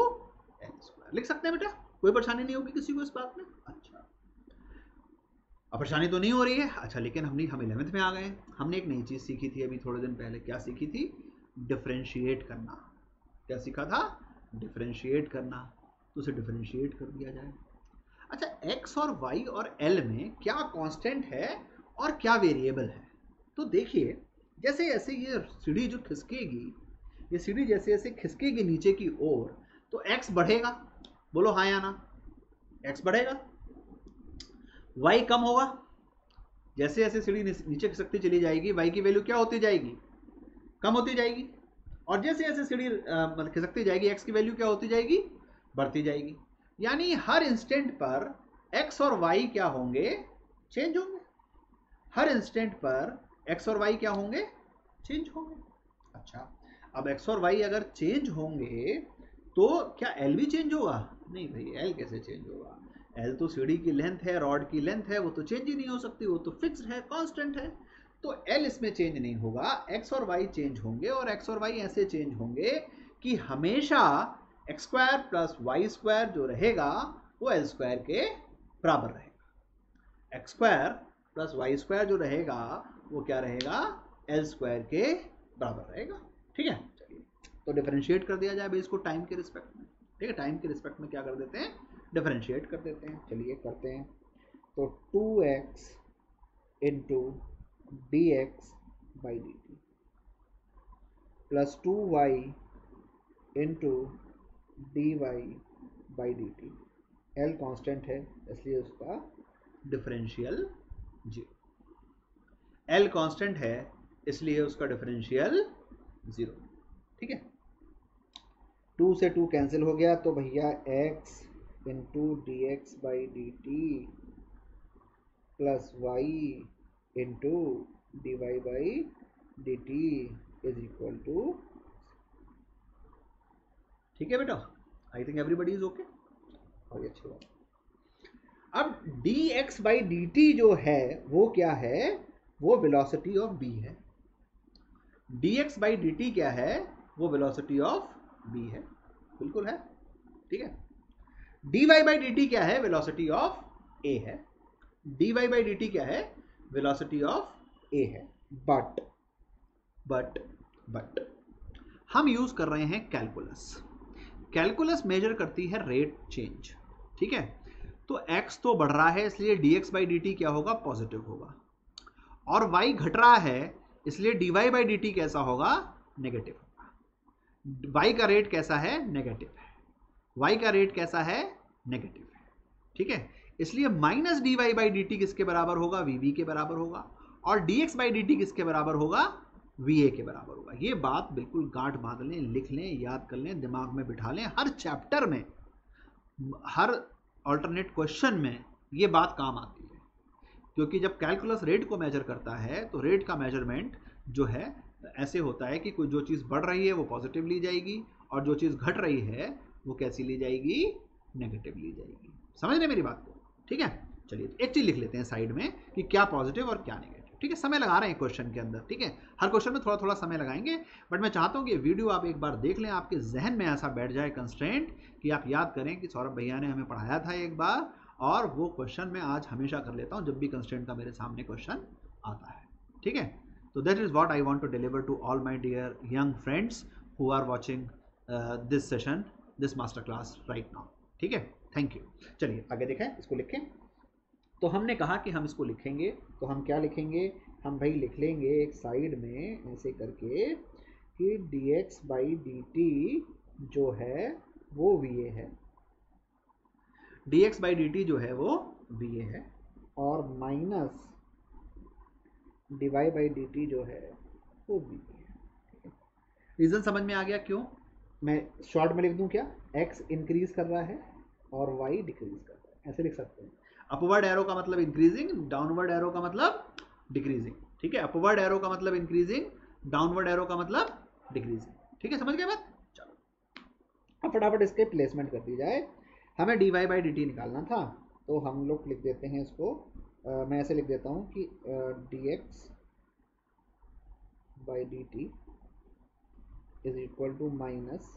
X square लिख सकते हैं बेटा? कोई परेशानी नहीं होगी किसी को इस बात में? अच्छा। अब परेशानी तो नहीं हो रही है। अच्छा लेकिन हमने, हम इलेवेंथ में आ गए। हमने एक नई चीज़ सीखी थी अभी थोड़े दिन पहले। क्या सीखी थी? डिफ्रेंशिएट करना। क्या सीखा था? डिफ्रेंशिएट करना। तो उसे डिफ्रेंशिएट कर दिया जाए। अच्छा एक्स और वाई और एल में क्या कांस्टेंट है और क्या वेरिएबल है? तो देखिए जैसे जैसे ये सीढ़ी जो खिसकेगी, ये सीढ़ी जैसे जैसे खिसकेगी नीचे की ओर तो एक्स बढ़ेगा। बोलो हाँ या ना? एक्स बढ़ेगा। वाई कम होगा। जैसे जैसे सीढ़ी नीचे खिसकती चली जाएगी वाई की वैल्यू क्या होती जाएगी? कम होती जाएगी। और जैसे जैसे सीढ़ी मतलब खिसकती जाएगी एक्स की वैल्यू क्या होती जाएगी? बढ़ती जाएगी। यानी हर इंस्टेंट पर एक्स और वाई क्या होंगे? चेंज होंगे। हर इंस्टेंट पर एक्स और वाई क्या होंगे? चेंज होंगे। अच्छा अब एक्स और वाई अगर चेंज होंगे तो क्या एल भी चेंज होगा? नहीं भाई एल कैसे चेंज होगा? एल तो सीढ़ी की लेंथ है रॉड की लेंथ है, वो तो चेंज ही नहीं हो सकती, वो तो फिक्स है कॉन्स्टेंट है। तो एल इसमें चेंज नहीं होगा एक्स और वाई चेंज होंगे और एक्स और वाई ऐसे चेंज होंगे कि हमेशा X square plus Y square जो रहेगा, वो एल स्क्वायर के बराबर रहेगा। X square plus Y square जो रहेगा, वो क्या रहेगा? एल स्क्वायर के बराबर रहेगा। ठीक है? चलिए तो डिफ्रेंशिएट कर दिया जाए इसको टाइम के रिस्पेक्ट में। ठीक है? टाइम के रिस्पेक्ट में क्या कर देते हैं? डिफ्रेंशिएट कर देते हैं। चलिए करते हैं। तो two X into D X by D T plus two Y into D Y by D T L constant है, इसलिए उसका डिफरेंशियल ज़ीरो एल कॉन्स्टेंट है, इसलिए उसका डिफरेंशियल ज़ीरो ठीक है? टू से टू कैंसिल हो गया तो भैया X into D X by D T plus Y into D Y by D T is equal to ठीक है बेटा? I think everybody is okay और अच्छी बात अब D X by D T जो है वो क्या है? वो वेलोसिटी ऑफ़ बी है। D X by D T क्या है? वो वेलोसिटी ऑफ़ बी है। बिल्कुल है। ठीक है? D Y by D T क्या है? वेलोसिटी ऑफ़ ए है। D Y by D T क्या है? वेलोसिटी ऑफ़ ए है। बट बट बट हम यूज़ कर रहे हैं कैलकुलस कैलकुलस मेजर करती है रेट चेंज ठीक है? तो x तो बढ़ रहा है, इसलिए dx बाई डी क्या होगा? पॉजिटिव होगा। और y घट रहा है, इसलिए D Y by D T कैसा होगा? नेगेटिव होगा। वाई का रेट कैसा है? नेगेटिव है। वाई का रेट कैसा है? नेगेटिव है। ठीक है? इसलिए minus D Y by D T किसके बराबर होगा? वी बी के बराबर होगा। और D X by D T किसके बराबर होगा? वी ए के बराबर होगा। ये बात बिल्कुल गांठ बाँध लें, लिख लें, याद कर लें, दिमाग में बिठा लें। हर चैप्टर में, हर ऑल्टरनेट क्वेश्चन में ये बात काम आती है। क्योंकि जब कैलकुलस रेट को मेजर करता है तो रेट का मेज़रमेंट जो है, ऐसे होता है कि कोई जो चीज़ बढ़ रही है, वो पॉजिटिव ली जाएगी, और जो चीज़ घट रही है वो कैसी ली जाएगी? नेगेटिव ली जाएगी। समझ रहे मेरी बात को? ठीक है? चलिए एक चीज़ लिख लेते हैं साइड में कि क्या पॉजिटिव और क्या नेगेटिव ठीक है? समय लगा रहे हैं क्वेश्चन के अंदर, ठीक है? हर क्वेश्चन में थोड़ा थोड़ा समय लगाएँगे बट मैं चाहता हूँ कि वीडियो आप एक बार देख लें, आपके जहन में ऐसा बैठ जाए कंस्टेंट कि आप याद करें कि सौरभ भैया ने हमें पढ़ाया था एक बार, और वो क्वेश्चन मैं आज हमेशा कर लेता हूँ जब भी कंस्टेंट का मेरे सामने क्वेश्चन आता है। ठीक है? तो that is what I want to deliver to all my dear young friends who are watching this session this master class right now ठीक है? थैंक यू चलिए, आगे देखें, इसको लिखें। तो हमने कहा कि हम इसको लिखेंगे। तो हम क्या लिखेंगे? हम भाई लिख लेंगे एक साइड में ऐसे करके कि D X by D T जो है, वो वी ए है। D X by D T जो है, वो वी ए है। और minus D Y by D T जो है, वो वी ए है? रीज़न समझ में आ गया क्यों? मैं शॉर्ट में लिख दूँ क्या? एक्स इंक्रीज कर रहा है और वाई डिक्रीज कर रहा है। ऐसे लिख सकते हैं। अपवर्ड एरो का मतलब इंक्रीजिंग डाउनवर्ड एरो का मतलब डिक्रीजिंग ठीक है? अपवर्ड एरो का मतलब इंक्रीजिंग डाउनवर्ड एरो का मतलब डिक्रीजिंग ठीक है? समझ गए बात? चलो। अब फटाफट इसके प्लेसमेंट कर दी जाए। हमें D Y by D T निकालना था तो हम लोग लिख देते हैं इसको। आ, मैं ऐसे लिख देता हूँ कि D X by D T to minus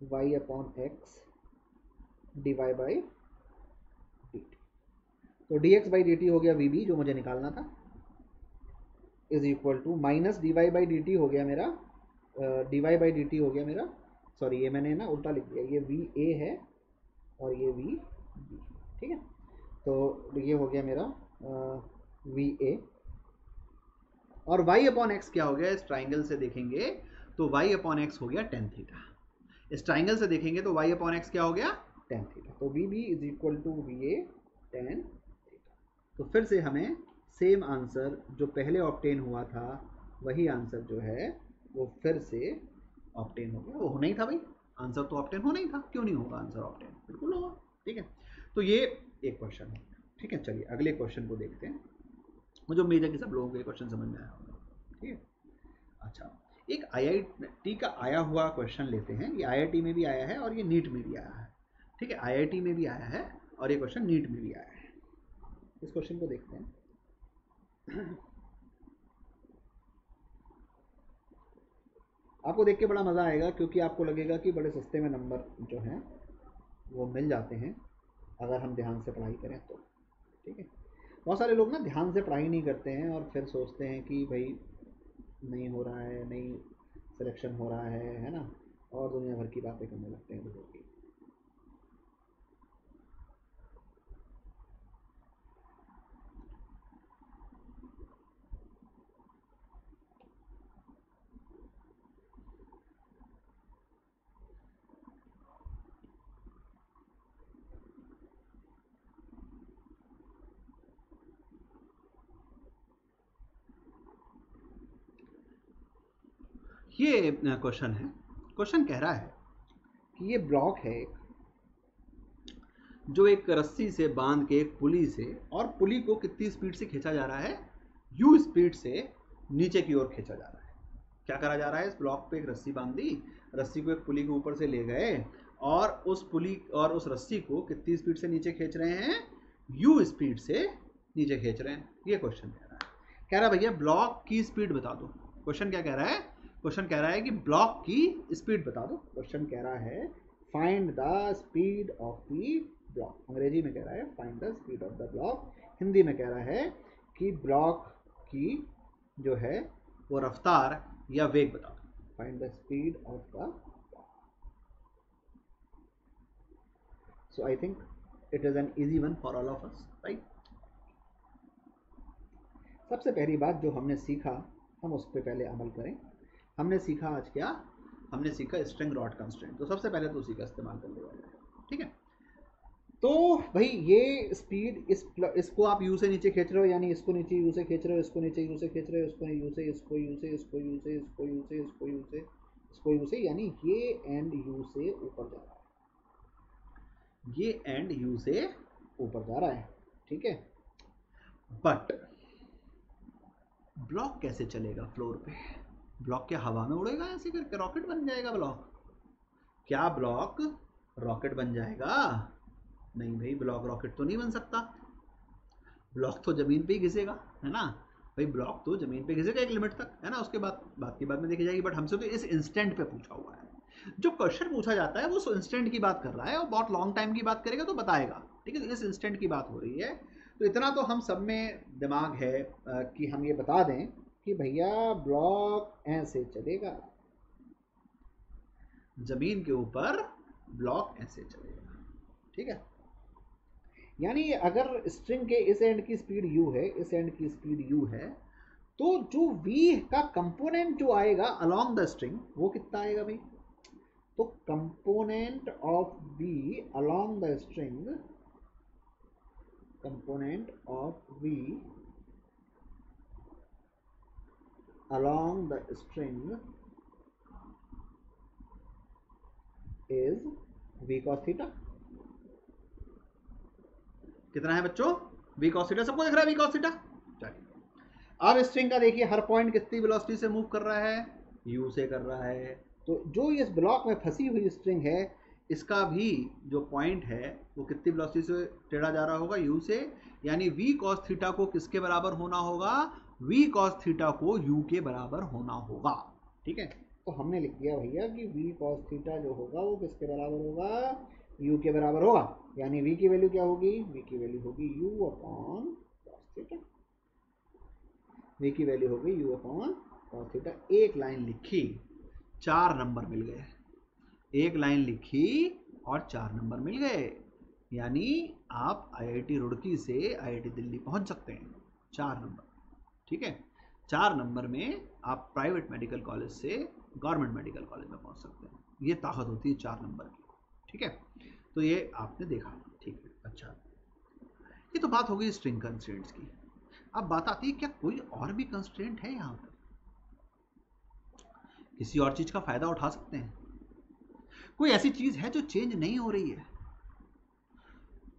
Y upon X D Y by D T तो बाई डी टी हो गया बी जो मुझे निकालना था is equal to minus D Y by D T हो गया मेरा D Y by D T हो गया मेरा सॉरी ये मैंने ना उल्टा लिख दिया, ये वी ए है और ये वी बी ठीक है? तो ये हो गया मेरा वी ए और वाई अपॉन एक्स क्या हो गया? इस ट्राइंगल से देखेंगे तो y अपॉन एक्स हो गया टेन थीटा इस ट्राइंगल से देखेंगे तो y अपॉन एक्स क्या हो गया? टेन थीटा तो V B is equal to V A tan तो फिर से हमें सेम आंसर जो पहले ऑप्टेन हुआ था, वही आंसर जो है, वो फिर से ऑप्टेन हो गया। वो होना ही था भाई। आंसर तो ऑप्टेन होना ही था। क्यों नहीं होगा आंसर ऑप्टेन बिल्कुल होगा। ठीक है? तो ये एक क्वेश्चन है। ठीक है? चलिए, अगले क्वेश्चन को देखते हैं। मुझे उम्मीद है कि सब लोगों को ये क्वेश्चन समझ में आया होगा। ठीक है? अच्छा। एक आईआईटी का आया हुआ क्वेश्चन लेते हैं। ये आईआईटी में भी आया है और ये नीट में भी आया है। ठीक है? आईआईटी में भी आया है और ये क्वेश्चन नीट में भी आया है। इस क्वेश्चन को देखते हैं। आपको देख के बड़ा मज़ा आएगा क्योंकि आपको लगेगा कि बड़े सस्ते में नंबर जो हैं, वो मिल जाते हैं, अगर हम ध्यान से पढ़ाई करें तो। ठीक है? बहुत सारे लोग ना ध्यान से पढ़ाई नहीं करते हैं और फिर सोचते हैं कि भाई नहीं हो रहा है, नहीं सिलेक्शन हो रहा है है ना? और दुनिया भर की बातें करने लगते हैं लोगों की ये क्वेश्चन है। क्वेश्चन कह रहा है कि ये ब्लॉक है एक, जो एक रस्सी से बाँध के एक पुली से और पुली को कितनी स्पीड से खींचा जा रहा है? यू स्पीड से नीचे की ओर खींचा जा रहा है। क्या करा जा रहा है? इस ब्लॉक पे एक रस्सी बाँध दी, रस्सी को एक पुली के ऊपर से ले गए और उस पुली और उस रस्सी को कितनी स्पीड से नीचे खींच रहे हैं? यू स्पीड से नीचे खींच रहे हैं। ये क्वेश्चन कह रहा है। कह रहा है, भैया, ब्लॉक की स्पीड बता दो। क्वेश्चन क्या कह रहा है? क्वेश्चन कह रहा है कि ब्लॉक की स्पीड बता दो। क्वेश्चन कह रहा है find the speed of the block अंग्रेज़ी में कह रहा है find the speed of the block Hindi में कह रहा है कि ब्लॉक की जो है, वो रफ्तार या वेग बता दो। Find the speed of the so I think it is an easy one for all of us right सबसे पहली बात जो हमने सीखा, हम उस पर पहले अमल करें। हमने सीखा आज क्या? हमने सीखा स्ट्रिंग रॉड कंस्ट्रेंट तो सबसे पहले तो उसी का इस्तेमाल कर लिया ठीक है? तो भाई, ये स्पीड इस इसको आप यू से नीचे खींच रहे हो, यानी इसको नीचे यू से खींच रहे हो, इसको नीचे यू से खींच रहे हो, इसको यू से, इसको यू से, इसको यू से, इसको यू से, इसको यू से, इसको यू से, यानी ये एंड यू से ऊपर जा रहा है। ये एंड यू से ऊपर जा रहा है, ठीक है? बट ब्लॉक कैसे चलेगा फ्लोर पे? ब्लॉक क्या हवा में उड़ेगा ऐसे करके रॉकेट बन जाएगा ब्लॉक? क्या ब्लॉक रॉकेट बन जाएगा? नहीं भाई, ब्लॉक रॉकेट तो नहीं बन सकता। ब्लॉक तो ज़मीन पे ही घिसेगा, है ना? भाई, ब्लॉक तो ज़मीन पे घिसेगा एक लिमिट तक, है ना? उसके बाद, बात की बात में देखी जाएगी बट हमसे तो इस इंस्टेंट पे पूछा हुआ है। जो क्वेश्चन पूछा जाता है, वो इंस्टेंट की बात कर रहा है और बहुत लॉन्ग टाइम की बात करेगा तो बताएगा, ठीक है? इस इंस्टेंट की बात हो रही है। तो इतना तो हम सब में दिमाग है कि हम ये बता दें कि भैया ब्लॉक ऐसे चलेगा। ज़मीन के ऊपर ब्लॉक ऐसे चलेगा। ठीक है? यानी अगर स्ट्रिंग के इस एंड की स्पीड u है, इस एंड की स्पीड u है तो जो v का कंपोनेंट जो आएगा अलोंग द स्ट्रिंग वो कितना आएगा भाई? तो component of v along the string component of v along the string is v cos theta. कितना है बच्चों? v cos थीटा सबको दिख रहा है v cos थीटा चलिए। अब स्ट्रिंग का देखिए, हर पॉइंट कितनी वेलोसिटी से मूव कर रहा है? u से कर रहा है। तो जो इस ब्लॉक में फंसी हुई स्ट्रिंग है, इसका भी जो पॉइंट है, वो कितनी वेलोसिटी से टेढ़ा जा रहा होगा? u से। यानी v cos थीटा को किसके बराबर होना होगा? V cos थीटा को u के बराबर होना होगा। ठीक है? तो हमने लिख दिया भैया कि v cos थीटा जो होगा वो किसके बराबर होगा? U के बराबर होगा। यानी v की वैल्यू क्या होगी? V की वैल्यू होगी u upon cos theta v की वैल्यू होगी u अपॉन cos थीटा एक लाइन लिखी, चार नंबर मिल गए। एक लाइन लिखी और चार नंबर मिल गए। यानी आप आईआईटी रुड़की से आईआईटी दिल्ली पहुँच सकते हैं। चार नंबर ठीक है? चार नंबर में आप प्राइवेट मेडिकल कॉलेज से गवर्नमेंट मेडिकल कॉलेज में पहुँच सकते हैं। ये ताकत होती है चार नंबर की, ठीक है? तो ये आपने देखा, ठीक है अच्छा। ये तो बात हो गई स्ट्रिंग कंस्ट्रेंट्स की। अब बात आती है क्या कोई और भी कंस्टेंट है यहाँ पर? किसी और चीज़ का फ़ायदा उठा सकते हैं। कोई ऐसी चीज़ है जो चेंज नहीं हो रही है?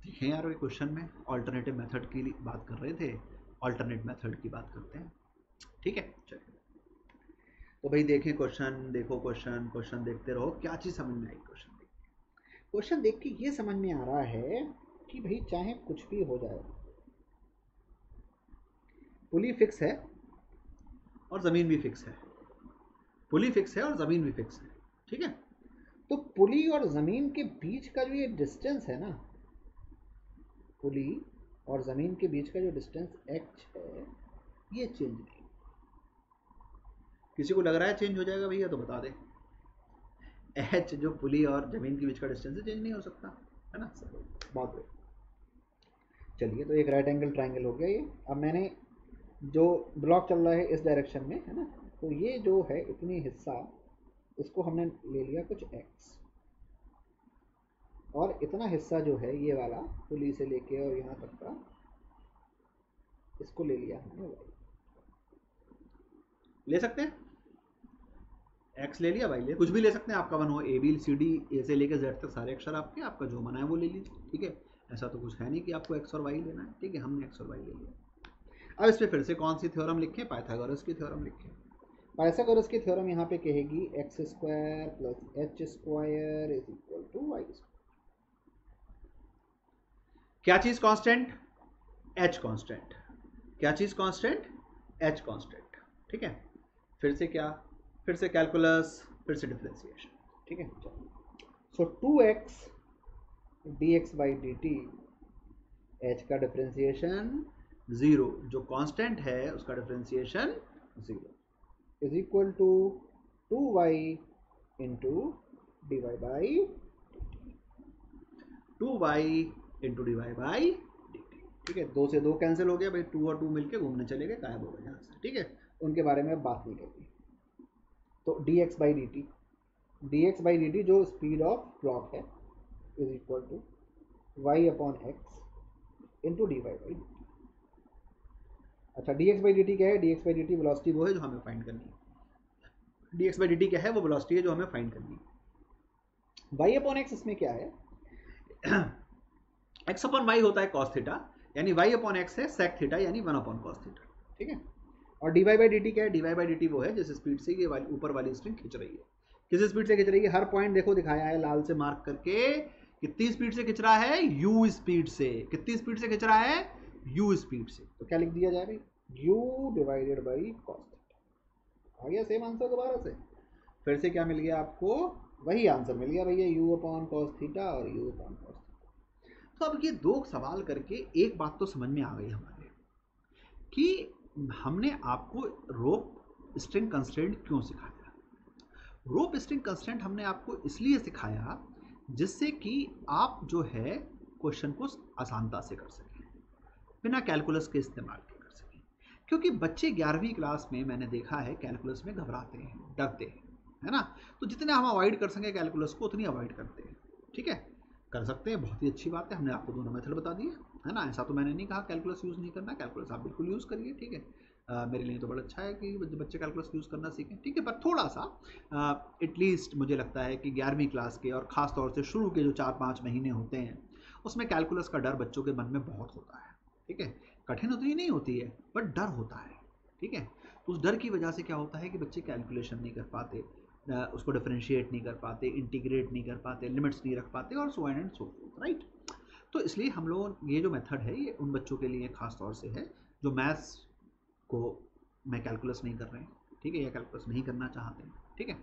देखें यार क्वेश्चन में ऑल्टरनेटिव मेथड की बात कर रहे थे। ऑल्टरनेट मेथड की बात करते हैं। ठीक है? चलिए। तो भाई देखें क्वेश्चन देखो क्वेश्चन क्वेश्चन देखते रहो। क्या चीज़ समझ में आई क्वेश्चन क्वेश्चन देख के ये समझ में आ रहा है कि भाई चाहे कुछ भी हो जाए, पुली फिक्स है और ज़मीन भी फिक्स है। पुली फिक्स है और ज़मीन भी फिक्स है। ठीक है? तो पुली और ज़मीन के बीच का जो ये डिस्टेंस है ना, पुली और ज़मीन के बीच का जो डिस्टेंस एच है ये चेंज नहीं। किसी को लग रहा है चेंज हो जाएगा भैया तो बता दे। एच जो पुली और ज़मीन के बीच का डिस्टेंस है चेंज नहीं हो सकता है ना? बहुत बढ़िया चलिए तो एक राइट एंगल ट्राइंगल हो गया ये। अब मैंने जो ब्लॉक चल रहा है इस डायरेक्शन में है ना? तो ये जो है इतनी हिस्सा इसको हमने ले लिया कुछ एक्स और इतना हिस्सा जो है ये वाला पुली से लेके और यहाँ तक का इसको ले लिया हमने वाई ले सकते हैं? एक्स ले लिया भाई ले कुछ भी ले सकते हैं आपका वन हो A B C D A से लेकर जेड तक सारे अक्षर आपके आपका जो मना है वो ले लीजिए ठीक है? ऐसा तो कुछ है नहीं कि आपको एक्स और वाई लेना है ठीक है? हमने एक्स और वाई ले लिया। अब इस पर फिर से कौन सी थ्योरम लिखें? पाइथागोरस की थ्योरम लिखें। पाइथागोरस की थ्योरम यहाँ पे कहेगी X square plus H square is equal to Y square क्या चीज़ कांस्टेंट एच कांस्टेंट क्या चीज़ कांस्टेंट एच कांस्टेंट ठीक है? फिर से क्या? फिर से कैलकुलस फिर से डिफ्रेंसिएशन ठीक है? So two x d x by d t h का डिफ्रेंसिएशन ज़ीरो जो कांस्टेंट है, उसका differentiation zero is equal to two y into d y by two y into d y by d t ठीक है? दो से दो cancel हो गया, भाई टू और टू मिलके घूमने चले गए, गायब हो गए यहाँ से, ठीक है? उनके बारे में बात नहीं करती तो d x by d t d x by d t जो स्पीड ऑफ़ क्लॉक है is equal to y upon x into d y by d t अच्छा d x by d t क्या है? D x by d t velocity वो है जो हमें find करनी है। D x by d t क्या है? वो वेलोसिटी है जो हमें फाइंड करनी है। वाई अपॉन एक्स इसमें क्या है? एक्स अपॉन वाई होता है कॉस थीटा यानी वाई अपॉन एक्स है सेक थीटा यानी वन अपॉन कॉस थीटा ठीक है? और d y by d t क्या है? D y by d t वो है, जिस स्पीड से ये वाली, ऊपर वाली स्ट्रिंग खिंच रही है। किस स्पीड से खिंच रही है? हर पॉइंट देखो, दिखाया है लाल से मार्क करके, कितनी स्पीड से खिंच रहा है? यू स्पीड से। कितनी स्पीड से खिंच रहा है? यू स्पीड से। तो क्या लिख दिया जाए भाई u divided by cos theta आ गया सेम आंसर दोबारा से। फिर से क्या मिल गया आपको? वही आंसर मिल गया भैया यू अपॉन कॉस थीटा और यू अपॉन कॉस तो अब ये दो सवाल करके एक बात तो समझ में आ गई हमारे। कि हमने आपको रोप स्ट्रिंग कंस्टेंट क्यों सिखाया? रोप स्ट्रिंग कंस्टेंट हमने आपको इसलिए सिखाया जिससे कि आप जो है क्वेश्चन को आसानता से कर सकें, बिना कैलकुलस के इस्तेमाल के कर सकें। क्योंकि बच्चे ग्यारहवीं क्लास में मैंने देखा है कैलकुलस में घबराते हैं, डरते हैं, है ना? तो जितने हम अवॉइड कर सकें कैलकुलस को, उतनी अवॉइड करते हैं, ठीक है? कर सकते हैं, बहुत ही अच्छी बात है, हमने आपको दोनों मेथड बता दिए, है ना? ऐसा तो मैंने नहीं कहा कैलकुलस यूज़ नहीं करना कैलकुलस आप बिल्कुल यूज़ करिए, ठीक है? मेरे लिए तो बड़ा अच्छा है कि बच्चे कैलकुलस यूज़ करना सीखें, ठीक है? पर थोड़ा सा एटलीस्ट मुझे लगता है कि ग्यारहवीं क्लास के और ख़ास तौर से शुरू के जो चार पाँच महीने होते हैं, उसमें कैलकुलस का डर बच्चों के मन में बहुत होता है, ठीक है? कठिन उतनी नहीं होती है बट डर होता है, ठीक है? तो उस डर की वजह से क्या होता है कि बच्चे कैलकुलेशन नहीं कर पाते उसको डिफ्रेंशिएट नहीं कर पाते इंटीग्रेट नहीं कर पाते लिमिट्स नहीं रख पाते और so and and so right तो इसलिए हम लोग, ये जो मेथड है, ये उन बच्चों के लिए ख़ास तौर से है, जो मैथ्स को मैं कैलकुलस नहीं कर रहे हैं, ठीक है, या कैलकुलस नहीं करना चाहते ठीक है?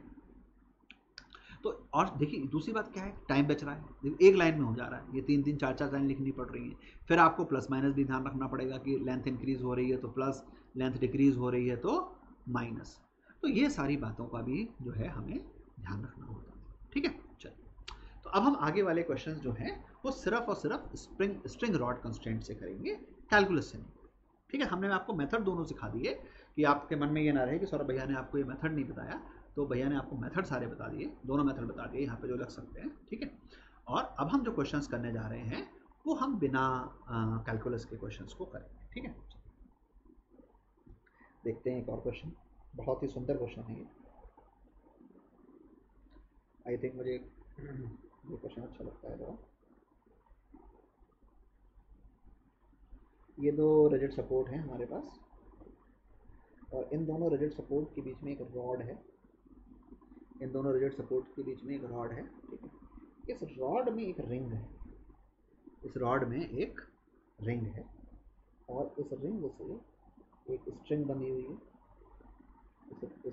तो और देखिए, दूसरी बात क्या है? टाइम बच रहा है। एक लाइन में हो जा रहा है। ये तीन तीन, चार चार लाइन लिखनी पड़ रही है। फिर आपको प्लस माइनस भी ध्यान रखना पड़ेगा कि लेंथ इंक्रीज हो रही है तो प्लस लेंथ डिक्रीज हो रही है तो माइनस तो ये सारी बातों का भी जो है हमें ध्यान रखना होगा ठीक है? चलिए तो अब हम आगे वाले क्वेश्चन जो हैं, वो सिर्फ़ और सिर्फ़ स्प्रिंग स्ट्रिंग रॉड कंस्टेंट से करेंगे कैलकुलस से नहीं। ठीक है? हमने आपको मेथड दोनों सिखा दिए कि आपके मन में ये ना रहे कि सौरभ भैया ने आपको ये मेथड नहीं बताया तो भैया ने आपको मेथड सारे बता दिए, दोनों मेथड बता दिए, यहाँ पे जो लग सकते हैं। ठीक है? और अब हम जो क्वेश्चंस करने जा रहे हैं, वो हम बिना कैलकुलस के क्वेश्चंस को करेंगे। ठीक है? देखते हैं एक और क्वेश्चन बहुत ही सुंदर क्वेश्चन है ये। आई थिंक मुझे ये क्वेश्चन अच्छा लगता है ये दो रिजिड सपोर्ट हैं हमारे पास। और इन दोनों रिजिड सपोर्ट के बीच में एक रॉड है। इन दोनों रिजिड सपोर्ट के बीच में एक रॉड है, ठीक है? इस रॉड में एक रिंग है। इस रॉड में एक रिंग है। और इस रिंग से एक स्ट्रिंग बनी हुई है। इस, से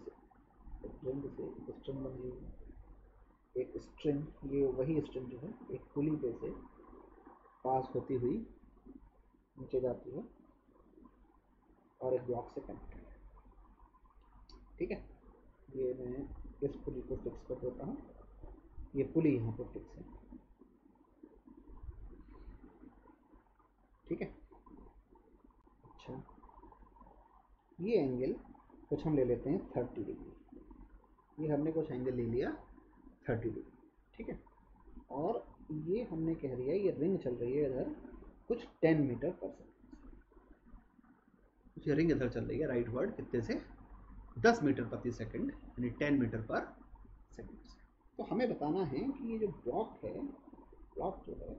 स्ट्रिंग बनी है एक स्ट्रिंग ये वही स्ट्रिंग जो है एक पुली पे से पास होती हुई नीचे जाती है और एक ब्लॉक से कनेक्ट है। ठीक है? ये मैं इस पुली को फिक्स कर देता हूँ। ये पुली यहाँ पर फिक्स है। ठीक है? अच्छा। ये एंगल कुछ हम ले लेते हैं थर्टी डिग्री ये हमने कुछ एंगल ले लिया थर्टी डिग्री ठीक है? और ये हमने कह दिया ये रिंग चल रही है इधर कुछ टेन मीटर पर सेकेंड कुछ रिंग इधर चल रही है राइट वर्ड कितने से? दस मीटर प्रति सेकंड यानी टेन मीटर पर सेकंड से तो हमें बताना है कि ये जो ब्लॉक है ब्लॉक जो है,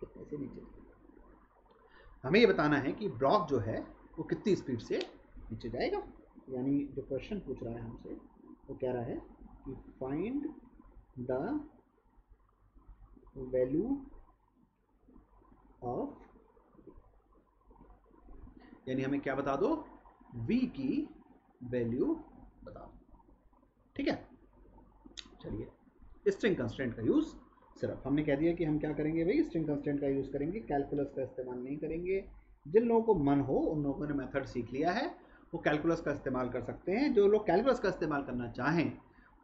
कितने से नीचे हमें ये बताना है कि ब्लॉक जो है, वो कितनी स्पीड से नीचे जाएगा? यानी जो क्वेश्चन पूछ रहा है हमसे, वो कह रहा है कि फाइंड द वैल्यू ऑफ़ यानी हमें क्या बता दो? V की वैल्यू बता दो। ठीक है? चलिए स्ट्रिंग कंस्टेंट का यूज़ सिर्फ़ हमने कह दिया कि हम क्या करेंगे भाई? स्ट्रिंग कंस्टेंट का यूज़ करेंगे। कैलकुलस का इस्तेमाल नहीं करेंगे। जिन लोगों को मन हो, उन लोगों ने मेथड सीख लिया है। वो कैलकुलस का इस्तेमाल कर सकते हैं। जो लोग कैलकुलस का इस्तेमाल करना चाहें,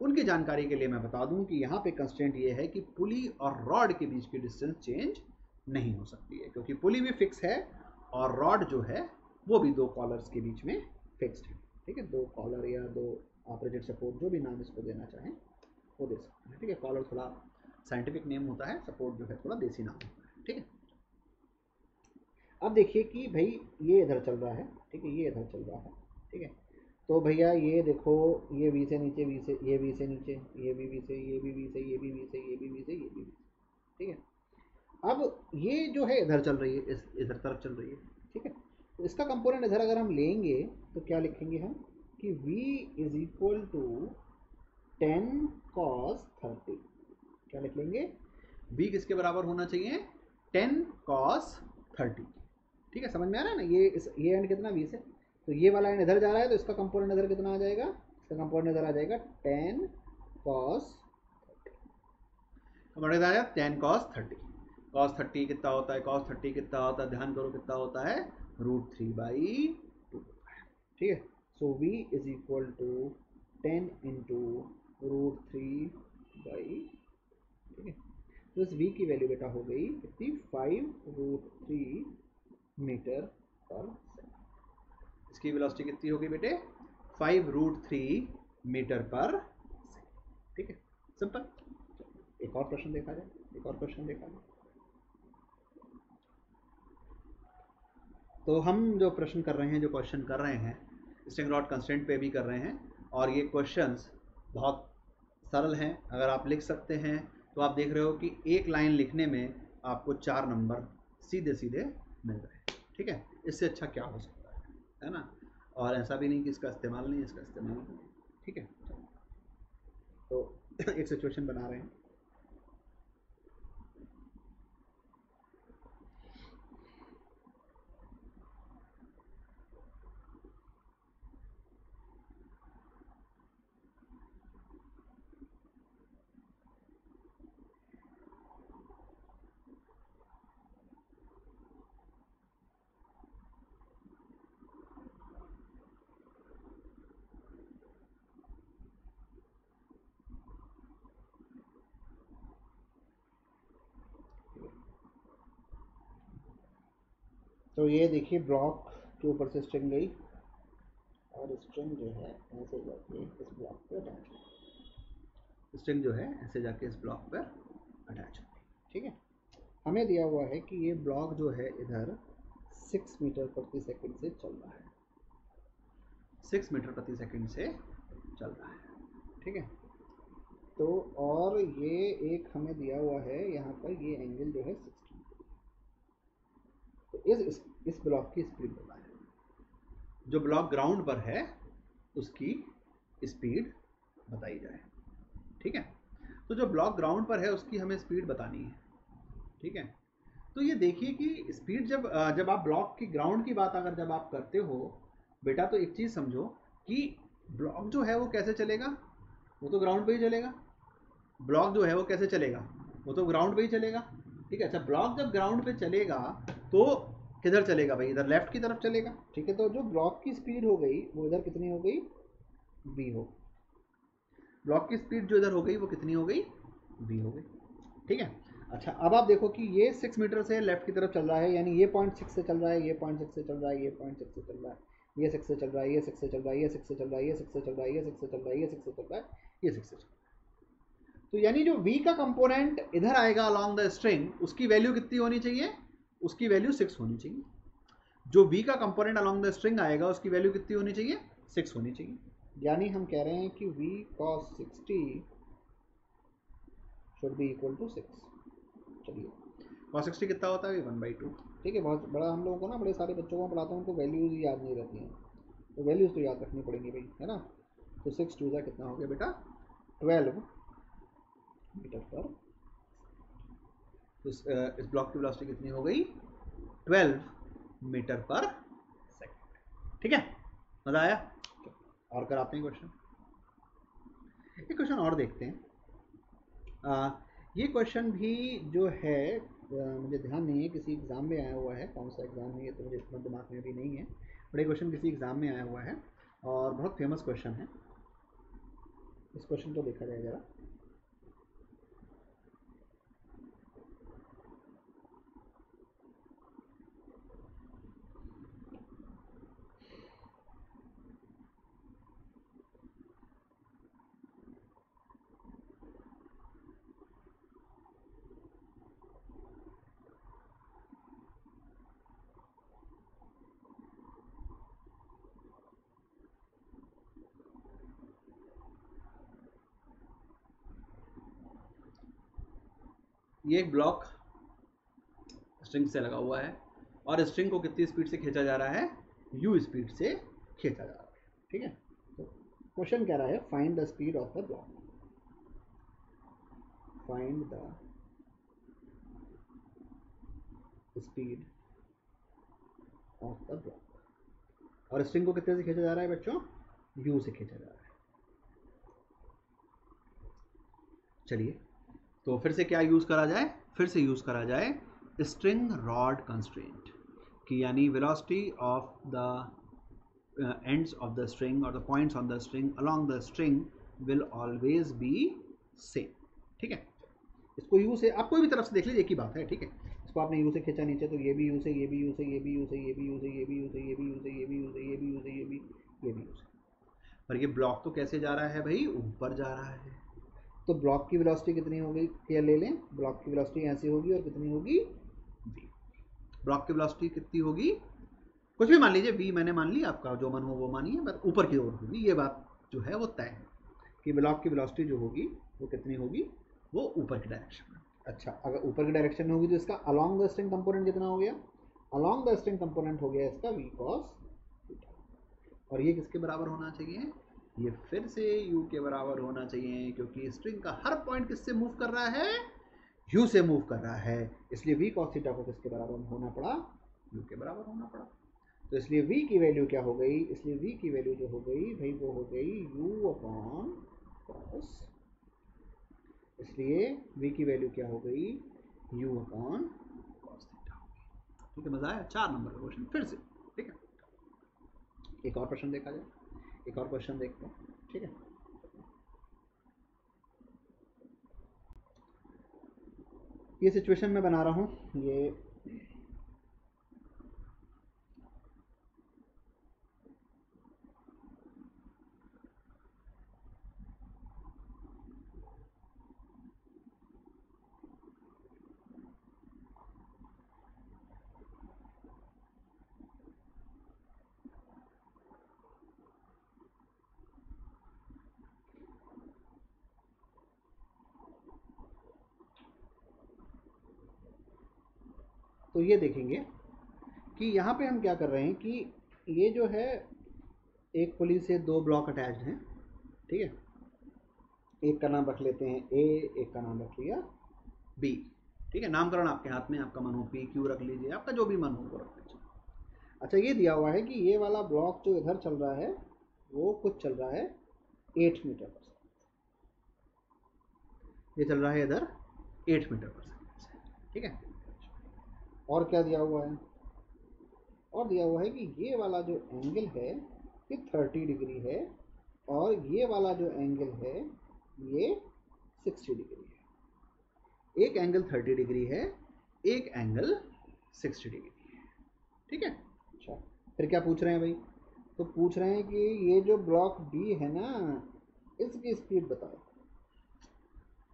उनकी जानकारी के लिए मैं बता दूँ कि यहाँ पे कंस्टेंट ये है कि पुली और रॉड के बीच की डिस्टेंस चेंज नहीं हो सकती है, क्योंकि पुली भी फिक्स है और रॉड जो है, वो भी दो कॉलर्स के बीच में फिक्स्ड है। ठीक है? दो कॉलर या दो ऑपरेटेड सपोर्ट जो भी नाम इसको देना चाहें, वो दे सकते हैं। ठीक है? कॉलर थोड़ा साइंटिफिक नेम होता है सपोर्ट जो है थोड़ा देसी नाम होता है। ठीक है? अब देखिए कि भाई ये इधर चल रहा है, ठीक है, ये इधर चल रहा है, ठीक है। तो भैया ये देखो, ये वी से नीचे वी से, ये वी से नीचे, ये भी वी से, ये भी वी से, ये भी वी से, ये भी वी से, ये भी वी से, ठीक है। अब ये जो है इधर चल रही है, इस, इधर तरफ़ चल रही है, ठीक है। तो इसका कंपोनेंट इधर अगर हम लेंगे तो क्या लिखेंगे हम? कि v is equal to ten cos thirty क्या लिख लेंगे? V किसके बराबर होना चाहिए? टेन कॉस थर्टी ठीक है, समझ में आ रहा है ना? ये इस, ये एंड कितना? v से तो ये वाला एंड इधर जा रहा है तो इसका कंपोनेंट इधर कितना आ जाएगा? इसका कंपोनेंट इधर आ जाएगा टेन कॉस कंपोनेंट आ जाएगा ten cos thirty cos thirty कितना होता है? कॉस थर्टी कितना होता है? ध्यान करो कितना होता है? रूट थ्री बाई टू ठीक है? So v is equal to ten into root three by ठीक है? तो इस v की वैल्यू बेटा हो गई कितनी? Five root three metre per second. इसकी वेलोसिटी कितनी होगी बेटे? Five root three metre per second. ठीक है? सिंपल। एक और प्रश्न देखा जाए। एक और क्वेश्चन देखा जाए। तो हम जो प्रश्न कर रहे हैं, जो क्वेश्चन कर रहे हैं स्ट्रिंग रॉड कंस्टेंट पे भी कर रहे हैं, और ये क्वेश्चंस बहुत सरल हैं। अगर आप लिख सकते हैं तो आप देख रहे हो कि एक लाइन लिखने में आपको चार नंबर सीधे सीधे मिल रहे हैं। ठीक है? इससे अच्छा क्या हो सकता है? है ना? और ऐसा भी नहीं कि इसका इस्तेमाल नहीं इसका इस्तेमाल ठीक है? तो एक सिचुएशन बना रहे हैं। तो ये देखिए ब्लॉक के ऊपर से स्ट्रिंग गई। और स्ट्रिंग जो है ऐसे जाके इस ब्लॉक पे अटैच स्ट्रिंग जो है ऐसे जाके इस ब्लॉक पर अटैच हो गई। ठीक है? हमें दिया हुआ है कि ये ब्लॉक जो है इधर सिक्स मीटर प्रति सेकंड से चल रहा है। सिक्स मीटर प्रति सेकंड से चल रहा है। ठीक है? तो और ये एक हमें दिया हुआ है यहाँ पर ये एंगल जो है सिक्सटी तो इस इस, ब्लॉक की स्पीड बताएँ जो ब्लॉक ग्राउंड पर है उसकी स्पीड बताई जाए। ठीक है? तो जो ब्लॉक ग्राउंड पर है उसकी हमें स्पीड बतानी है। ठीक है? तो ये देखिए कि स्पीड जब जब आप ब्लॉक की ग्राउंड की बात अगर जब आप करते हो बेटा तो एक चीज़ समझो कि ब्लॉक जो है वो कैसे चलेगा? वो तो ग्राउंड पे ही चलेगा। ब्लॉक जो है वो कैसे चलेगा? वो तो ग्राउंड पे ही चलेगा। ठीक है? अच्छा ब्लॉक जब ग्राउंड पे चलेगा तो किधर चलेगा भाई इधर लेफ़्ट की तरफ़ चलेगा ठीक है तो जो ब्लॉक की स्पीड हो गई वो इधर कितनी हो गई बी हो ब्लॉक की स्पीड जो इधर हो गई वो कितनी हो गई बी हो गई ठीक है अच्छा अब आप देखो कि ये सिक्स मीटर से लेफ़्ट की तरफ़ चल रहा है यानी ये पॉइंट सिक्स से चल रहा है ये पॉइंट सिक्स से चल रहा है ये पॉइंट सिक्स से चल रहा है ये सिक्स से चल रहा है ये सिक्स से चल रहा है ये सिक्स से चल रहा है ये सिक्स से चल रहा है ये सिक्स से चल रहा है ये सिक्स से चल रहा है ये सिक्स से चल रहा है। तो यानी जो v का कंपोनेंट इधर आएगा along द स्ट्रिंग उसकी वैल्यू कितनी होनी चाहिए उसकी वैल्यू सिक्स होनी चाहिए। जो v का कंपोनेंट along द स्ट्रिंग आएगा, उसकी वैल्यू कितनी होनी चाहिए? सिक्स होनी चाहिए। यानी हम कह रहे हैं कि v cos 60 should be equal to six चलिए। cos 60 कितना होता है? वन बाई टू ठीक है, बहुत बड़ा हम लोगों को ना, बड़े सारे बच्चों को पढ़ाता हूँ, उनको वैल्यूज़ याद नहीं रहती हैं। तो वैल्यूज़ तो याद रखनी पड़ेंगी भाई, है ना? तो सिक्स टू ज़ा कितना हो गया बेटा? ट्वेल्व मीटर पर तो इस, इस ब्लॉक की वेलोसिटी कितनी हो गई? 12 मीटर पर सेकंड ठीक है? मज़ा आया? और कराते हैं क्वेश्चन एक क्वेश्चन और देखते हैं। आ, ये क्वेश्चन भी जो है आ, मुझे ध्यान नहीं है किसी एग्ज़ाम में आया हुआ है। कौन सा एग्ज़ाम है ये तो मुझे इतना दिमाग में भी नहीं है। ये क्वेश्चन किसी एग्ज़ाम में आया हुआ है और बहुत फ़ेमस क्वेश्चन है। इस क्वेश्चन को देखा जाए जरा। ये एक ब्लॉक स्ट्रिंग से लगा हुआ है और स्ट्रिंग को कितनी स्पीड से खींचा जा रहा है? यू स्पीड से खींचा जा रहा है, ठीक है? तो क्वेश्चन कह रहा है find the speed of the block find the speed of the block और स्ट्रिंग को कितने से खींचा जा रहा है बच्चों? यू से खींचा जा रहा है। चलिए तो फिर से क्या यूज़ करा जाए? फिर से यूज़ करा जाए स्ट्रिंग रॉड कंस्ट्रेंट कि यानी velocity of the ends of the string और the points on the string along the string will always be same ठीक है? इसको यू से, आप कोई भी तरफ़ से देख लीजिए, एक ही बात है, ठीक है? इसको आपने यू से खींचा नीचे तो ये भी यू से ये भी यू से ये भी यू से ये भी यू से ये भी यू से ये भी यू से ये भी यू से ये भी यू से ये भी ये भी यू से पर ये ब्लॉक तो कैसे जा रहा है भाई? ऊपर जा रहा है। तो ब्लॉक की वेलोसिटी कितनी होगी? क्या ले लें, ब्लॉक की वेलोसिटी ऐसी होगी और कितनी होगी? बी ब्लॉक की वेलोसिटी कितनी होगी? कुछ भी मान लीजिए बी मैंने मान ली, आपका जो मन हो वो मानिए, बस ऊपर की ओर होगी। ये बात जो है वो तय है कि ब्लॉक की वेलोसिटी जो होगी, वो कितनी होगी? वो ऊपर की डायरेक्शन में। अच्छा अगर ऊपर की डायरेक्शन में होगी तो इसका अलॉन्ग द स्ट्रिंग कंपोनेंट कितना हो गया? अलॉन्ग द स्ट्रिंग कंपोनेंट हो गया इसका वी कॉस और ये किसके बराबर होना चाहिए? ये फिर से u के बराबर होना चाहिए, क्योंकि स्ट्रिंग का हर पॉइंट किससे मूव कर रहा है? U से मूव कर रहा है। इसलिए वी कॉस थीटा को किसके बराबर होना पड़ा? U के बराबर होना पड़ा। तो इसलिए v की वैल्यू क्या हो गई? इसलिए v की वैल्यू जो हो गई, भाई वो हो गई u अपॉन कॉस इसलिए v की वैल्यू क्या हो गई? U अपॉन cos थीटा ठीक है, मज़ा आया? चार नंबर का क्वेश्चन फिर से। ठीक है। एक और प्रश्न देखा जाए। एक और क्वेश्चन देखते हैं। ठीक है? ये सिचुएशन मैं बना रहा हूँ। ये तो ये देखेंगे कि यहाँ पे हम क्या कर रहे हैं कि ये जो है, एक पुलिस से दो ब्लॉक अटैच्ड हैं, ठीक है? एक का नाम रख लेते हैं ए एक का नाम रख लिया बी ठीक है? नामकरण आपके हाथ में, आपका मन हो पी क्यू रख लीजिए, आपका जो भी मन हो वो रख लीजिए। अच्छा ये दिया हुआ है कि ये वाला ब्लॉक जो इधर चल रहा है, वो कुछ चल रहा है एट मीटर पर सेकेंड ये चल रहा है इधर एट मीटर पर सेकेंड ठीक है? और क्या दिया हुआ है? और दिया हुआ है कि ये वाला जो एंगल है ये थर्टी डिग्री है और ये वाला जो एंगल है ये सिक्सटी डिग्री है। एक एंगल थर्टी डिग्री है एक एंगल सिक्सटी डिग्री है। ठीक है? अच्छा। फिर क्या पूछ रहे हैं भाई? तो पूछ रहे हैं कि ये जो ब्लॉक बी है ना इसकी स्पीड बताओ।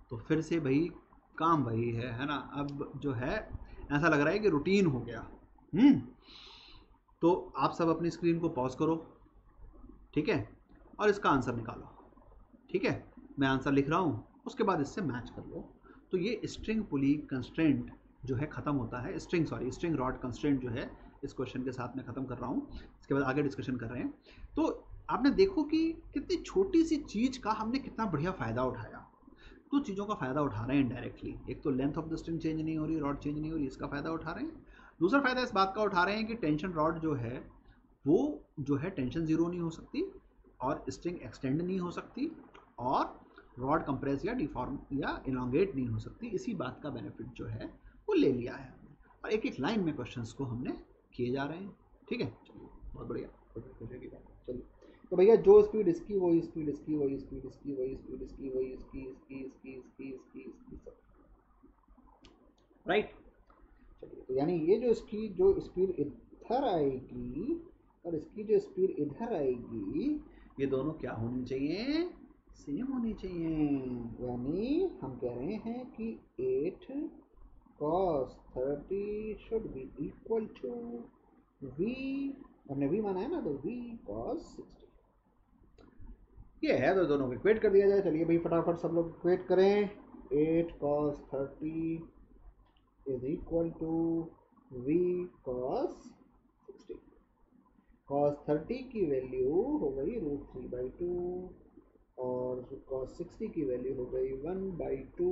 तो फिर से भाई काम वही है है ना? अब जो है ऐसा लग रहा है कि रूटीन हो गया। हम्म। तो आप सब अपनी स्क्रीन को पॉज करो, ठीक है? और इसका आंसर निकालो, ठीक है? मैं आंसर लिख रहा हूँ, उसके बाद इससे मैच कर लो। तो ये स्ट्रिंग पुली कंस्ट्रेंट जो है ख़त्म होता है। String sorry string rod constraint जो है, इस क्वेश्चन के साथ मैं ख़त्म कर रहा हूँ। इसके बाद आगे डिस्कशन कर रहे हैं। तो आपने देखो कि कितनी छोटी सी चीज़ का हमने कितना बढ़िया फ़ायदा उठाया। दो चीज़ों का फ़ायदा उठा रहे हैं डायरेक्टली एक तो length of the string change नहीं हो रही रॉड चेंज नहीं हो रही, इसका फ़ायदा उठा रहे हैं। दूसरा फ़ायदा इस बात का उठा रहे हैं कि टेंशन रॉड जो है, वो जो है टेंशन ज़ीरो नहीं हो सकती और स्ट्रिंग एक्सटेंड नहीं हो सकती और रॉड कंप्रेस या डिफॉर्म या इलांगेट नहीं हो सकती। इसी बात का बेनिफिट जो है, वो ले लिया है। और एक एक लाइन में क्वेश्चंस को हमने किए जा रहे हैं। ठीक है? चलिए, बहुत बढ़िया। चलिए तो भैया जो स्पीड इसकी वही स्पीड इसकी वही स्पीड इसकी वही स्पीड इसकी वही इसकी इसकी इसकी इसकी इसकी इसकी सब। राइट चलिए तो यानी ये जो इसकी जो स्पीड इधर आएगी और इसकी जो स्पीड इधर आएगी ये दोनों क्या होनी चाहिए? सेम होनी चाहिए। यानी हम कह रहे हैं कि eight cos thirty should be equal to v हमने वी माना है ना तो वी कॉस ये है तो दोनों को इक्वेट कर दिया जाए। चलिए भाई, फटाफट सब लोग इक्वेट करें। Eight cos thirty is equal to v cos sixty cos thirty की वैल्यू हो गई रूट थ्री बाई टू और कॉस सिक्सटी की वैल्यू हो गई वन बाई टू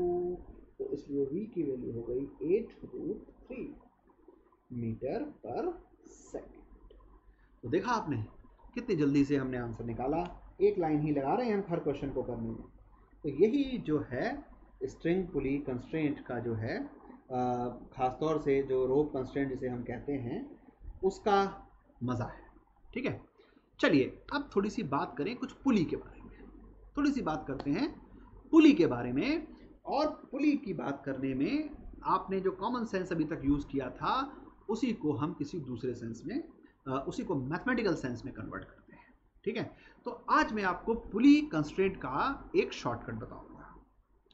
तो इसलिए v की वैल्यू हो गई एट रूट थ्री मीटर पर सेकेंड तो देखा आपने, कितनी जल्दी से हमने आंसर निकाला? एक लाइन ही लगा रहे हैं हम हर क्वेश्चन को करने में। तो यही जो है स्ट्रिंग पुली कंस्ट्रेंट का जो है ख़ासतौर से जो रोप कंस्ट्रेंट जिसे हम कहते हैं, उसका मज़ा है। ठीक है? चलिए, अब थोड़ी सी बात करें कुछ पुली के बारे में। थोड़ी सी बात करते हैं पुली के बारे में और पुली की बात करने में आपने जो कॉमन सेंस अभी तक यूज़ किया था, उसी को हम किसी दूसरे सेंस में उसी को मैथमेटिकल सेंस में कन्वर्ट करते हैं ठीक है? तो आज मैं आपको पुली कंस्ट्रेंट का एक शॉर्टकट बताऊँगा।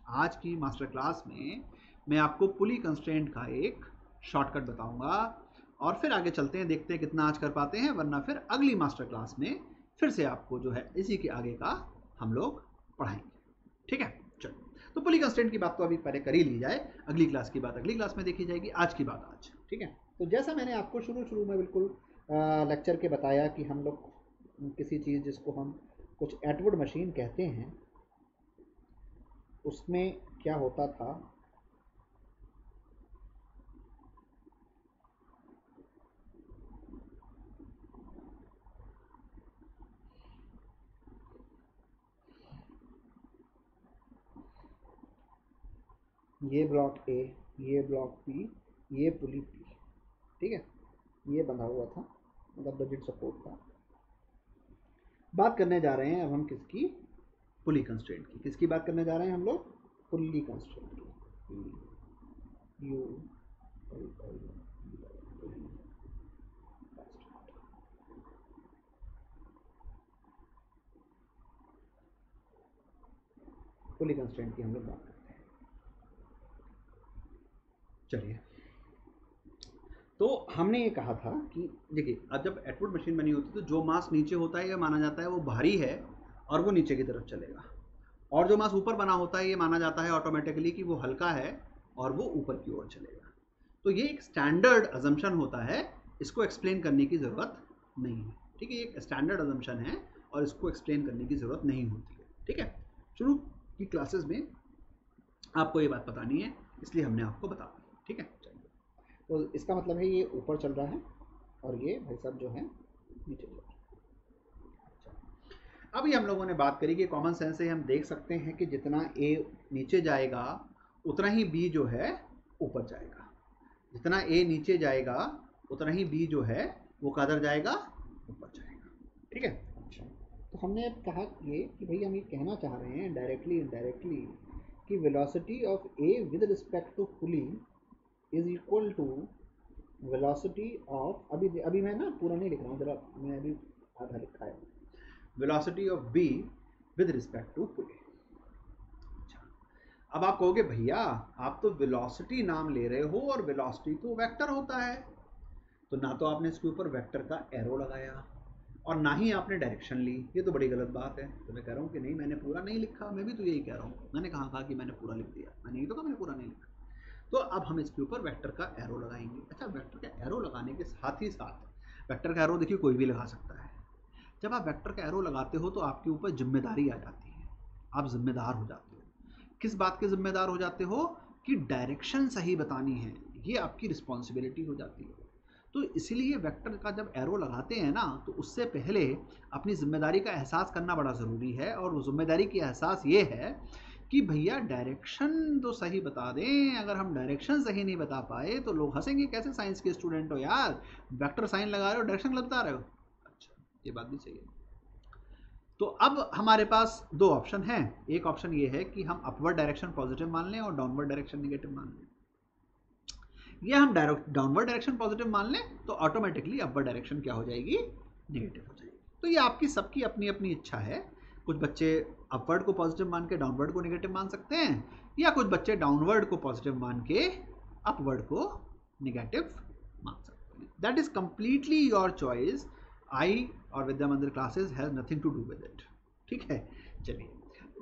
आज की मास्टर क्लास में मैं आपको पुली कंस्ट्रेंट का एक शॉर्टकट बताऊँगा और फिर आगे चलते हैं, देखते हैं कितना आज कर पाते हैं, वरना फिर अगली मास्टर क्लास में फिर से आपको जो है, इसी के आगे का हम लोग पढ़ाएँगे। ठीक है? चलो। तो पुली कंस्टेंट की बात तो अभी पहले कर ही ली जाए। अगली क्लास की बात अगली क्लास में देखी जाएगी। आज की बात आज। ठीक है? तो जैसा मैंने आपको शुरू शुरू में बिल्कुल लेक्चर के बताया कि हम लोग किसी चीज़ जिसको हम कुछ एटवर्ड मशीन कहते हैं, उसमें क्या होता था? ये ब्लॉक ए ये ब्लॉक पी ये पुली पी ठीक है? ये बंधा हुआ था मतलब बजट सपोर्ट था। बात करने जा रहे हैं अब हम किसकी? पुली कंस्टेंट की। किसकी बात करने जा रहे हैं हम लोग? पुली कंस्ट्रेंट की। यू पुली कंस्टेंट की हम लोग बात करते हैं। चलिए। तो हमने ये कहा था कि देखिए अब जब एटवुड मशीन बनी होती है तो जो मास नीचे होता है, ये माना जाता है वो भारी है और वो नीचे की तरफ़ चलेगा। और जो मास ऊपर बना होता है, ये माना जाता है ऑटोमेटिकली कि वो हल्का है और वो ऊपर की ओर चलेगा। तो ये एक स्टैंडर्ड अजम्पन होता है, इसको एक्सप्लेन करने की ज़रूरत नहीं है। ठीक है, ये एक स्टैंडर्ड अजम्पन है और इसको एक्सप्लेन करने की ज़रूरत नहीं होती है। ठीक है, शुरू की क्लासेस में आपको ये बात बतानी है, इसलिए हमने आपको बता दी ठीक है तो इसका मतलब है ये ऊपर चल रहा है और ये भाई साहब जो है नीचे चल रहा है। अच्छा। अभी हम लोगों ने बात करी कि कॉमन सेंस से हम देख सकते हैं कि जितना ए नीचे जाएगा उतना ही बी जो है ऊपर जाएगा। जितना ए नीचे जाएगा उतना ही बी जो है वो कदर जाएगा ऊपर जाएगा। ठीक है? अच्छा। तो हमने कहा ये कि भाई हम ये कहना चाह रहे हैं डायरेक्टली इनडायरेक्टली कि velocity of A with respect to pulling is equal to velocity of अभी अभी मैं ना पूरा नहीं लिख रहा हूँ, जरा मैं अभी आधा लिखा है। Velocity of B with respect to pulley अब आप कहोगे, भैया, आप तो वेलोसिटी नाम ले रहे हो और वेलोसिटी तो वेक्टर होता है। तो ना तो आपने इसके ऊपर वेक्टर का एरो लगाया और ना ही आपने डायरेक्शन ली। ये तो बड़ी गलत बात है। तो मैं कह रहा हूँ कि नहीं, मैंने पूरा नहीं लिखा, मैं भी तो यही कह रहा हूँ। मैंने कहा था कि मैंने पूरा लिख दिया? मैंने ये तो कहा मैंने पूरा नहीं लिखा। तो अब हम इसके ऊपर वेक्टर का एरो लगाएँगे। अच्छा वेक्टर का एरो लगाने के साथ ही साथ वेक्टर का एरो देखिए कोई भी लगा सकता है। जब आप वेक्टर का एरो लगाते हो तो आपके ऊपर ज़िम्मेदारी आ जाती है। आप जिम्मेदार हो जाते हो। किस बात के जिम्मेदार हो जाते हो? कि डायरेक्शन सही बतानी है। ये आपकी रिस्पॉन्सिबिलिटी हो जाती है। तो इसीलिए वेक्टर का जब एरो लगाते हैं ना तो उससे पहले अपनी ज़िम्मेदारी का एहसास करना बड़ा ज़रूरी है। और वो ज़िम्मेदारी की एहसास ये है कि भैया डायरेक्शन तो सही बता दें। अगर हम डायरेक्शन सही नहीं बता पाए तो लोग हंसेंगे। कैसे साइंस के स्टूडेंट हो यार? वेक्टर साइन लगा रहे हो डायरेक्शन बता रहे हो। अच्छा ये बात भी सही है। तो अब हमारे पास दो ऑप्शन हैं। एक ऑप्शन ये है कि हम अपवर्ड डायरेक्शन पॉजिटिव मान लें और डाउनवर्ड डायरेक्शन निगेटिव मान लें। या हम डायरेक्ट डाउनवर्ड डायरेक्शन पॉजिटिव मान लें तो ऑटोमेटिकली अपवर्ड डायरेक्शन क्या हो जाएगी? निगेटिव हो जाएगी। तो ये आपकी सबकी अपनी अपनी इच्छा है। कुछ बच्चे अपवर्ड को पॉजिटिव मान के डाउनवर्ड को नेगेटिव मान सकते हैं, या कुछ बच्चे डाउनवर्ड को पॉजिटिव मान के अपवर्ड को नेगेटिव मान सकते हैं। That is completely your choice I और Vidya Mandir classes has nothing to do with it ठीक है? चलिए।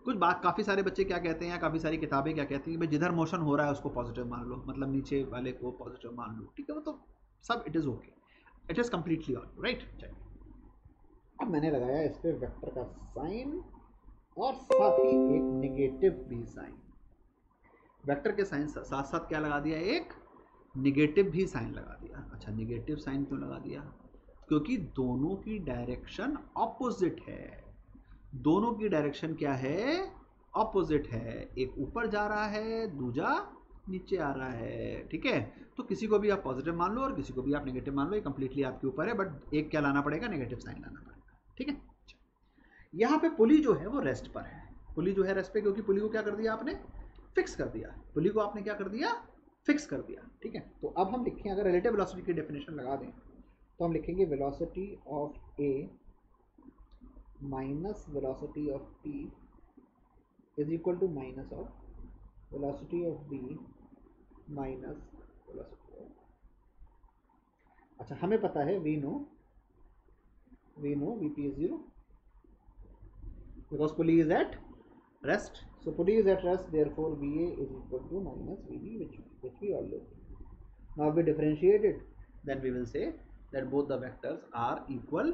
कुछ बात, काफ़ी सारे बच्चे क्या कहते हैं या काफ़ी सारी किताबें क्या कहती हैं भाई जिधर मोशन हो रहा है उसको पॉजिटिव मान लो मतलब नीचे वाले को पॉजिटिव मान लो। ठीक है? वो तो सब it is okay it is completely all right चलिए। अब मैंने लगाया इस पर वेक्टर का साइन और साथ ही एक निगेटिव भी साइन वेक्टर के साइन साथ साथ क्या लगा दिया? एक निगेटिव भी साइन लगा दिया। अच्छा निगेटिव साइन क्यों लगा दिया। क्योंकि दोनों की डायरेक्शन ऑपोजिट है। दोनों की डायरेक्शन क्या है? ऑपोजिट है। एक ऊपर जा रहा है, दूजा नीचे आ रहा है। ठीक है? तो किसी को भी आप पॉजिटिव मान लो और किसी को भी आप नेगेटिव मान लो, ये कंप्लीटली आपके ऊपर है बट एक क्या लाना पड़ेगा? नेगेटिव साइन लाना पड़ेगा। ठीक है? यहाँ पे पुली जो है वो रेस्ट पर है। पुली जो है रेस्ट पे, क्योंकि पुली को क्या कर दिया आपने? फिक्स कर दिया। पुली को आपने क्या कर दिया? फिक्स कर दिया। ठीक है? तो अब हम लिखें, अगर रिलेटिव वेलोसिटी की डेफिनेशन लगा दें तो हम लिखेंगे velocity of A minus velocity of T is equal to minus of velocity of B minus velocity of अच्छा हमें पता है we know we know v p is zero because pulley is at rest So pulley is at rest, therefore VA is equal to minus VB, which which we always do. Now we differentiate it. then we will say that both the vectors are equal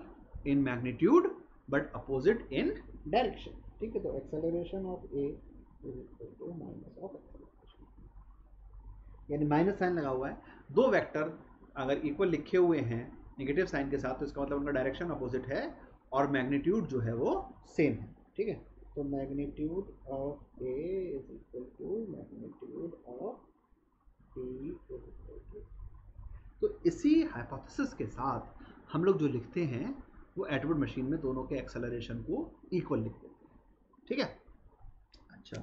in magnitude but opposite in Direction. ठीक है तो acceleration of A is equal to minus of acceleration. यानी minus sign लगा हुआ है दो vector अगर equal लिखे हुए हैं नेगेटिव साइन के साथ तो इसका मतलब उनका डायरेक्शन अपोजिट है और मैग्नीट्यूड जो है वो सेम है ठीक है? तो magnitude of A is equal to magnitude of B is equal to तो इसी हाइपोथेसिस के साथ हम लोग जो लिखते हैं, वो एटवर्ड मशीन में दोनों के एक्सेलरेशन को इक्वल लिख देते हैं। ठीक है? अच्छा।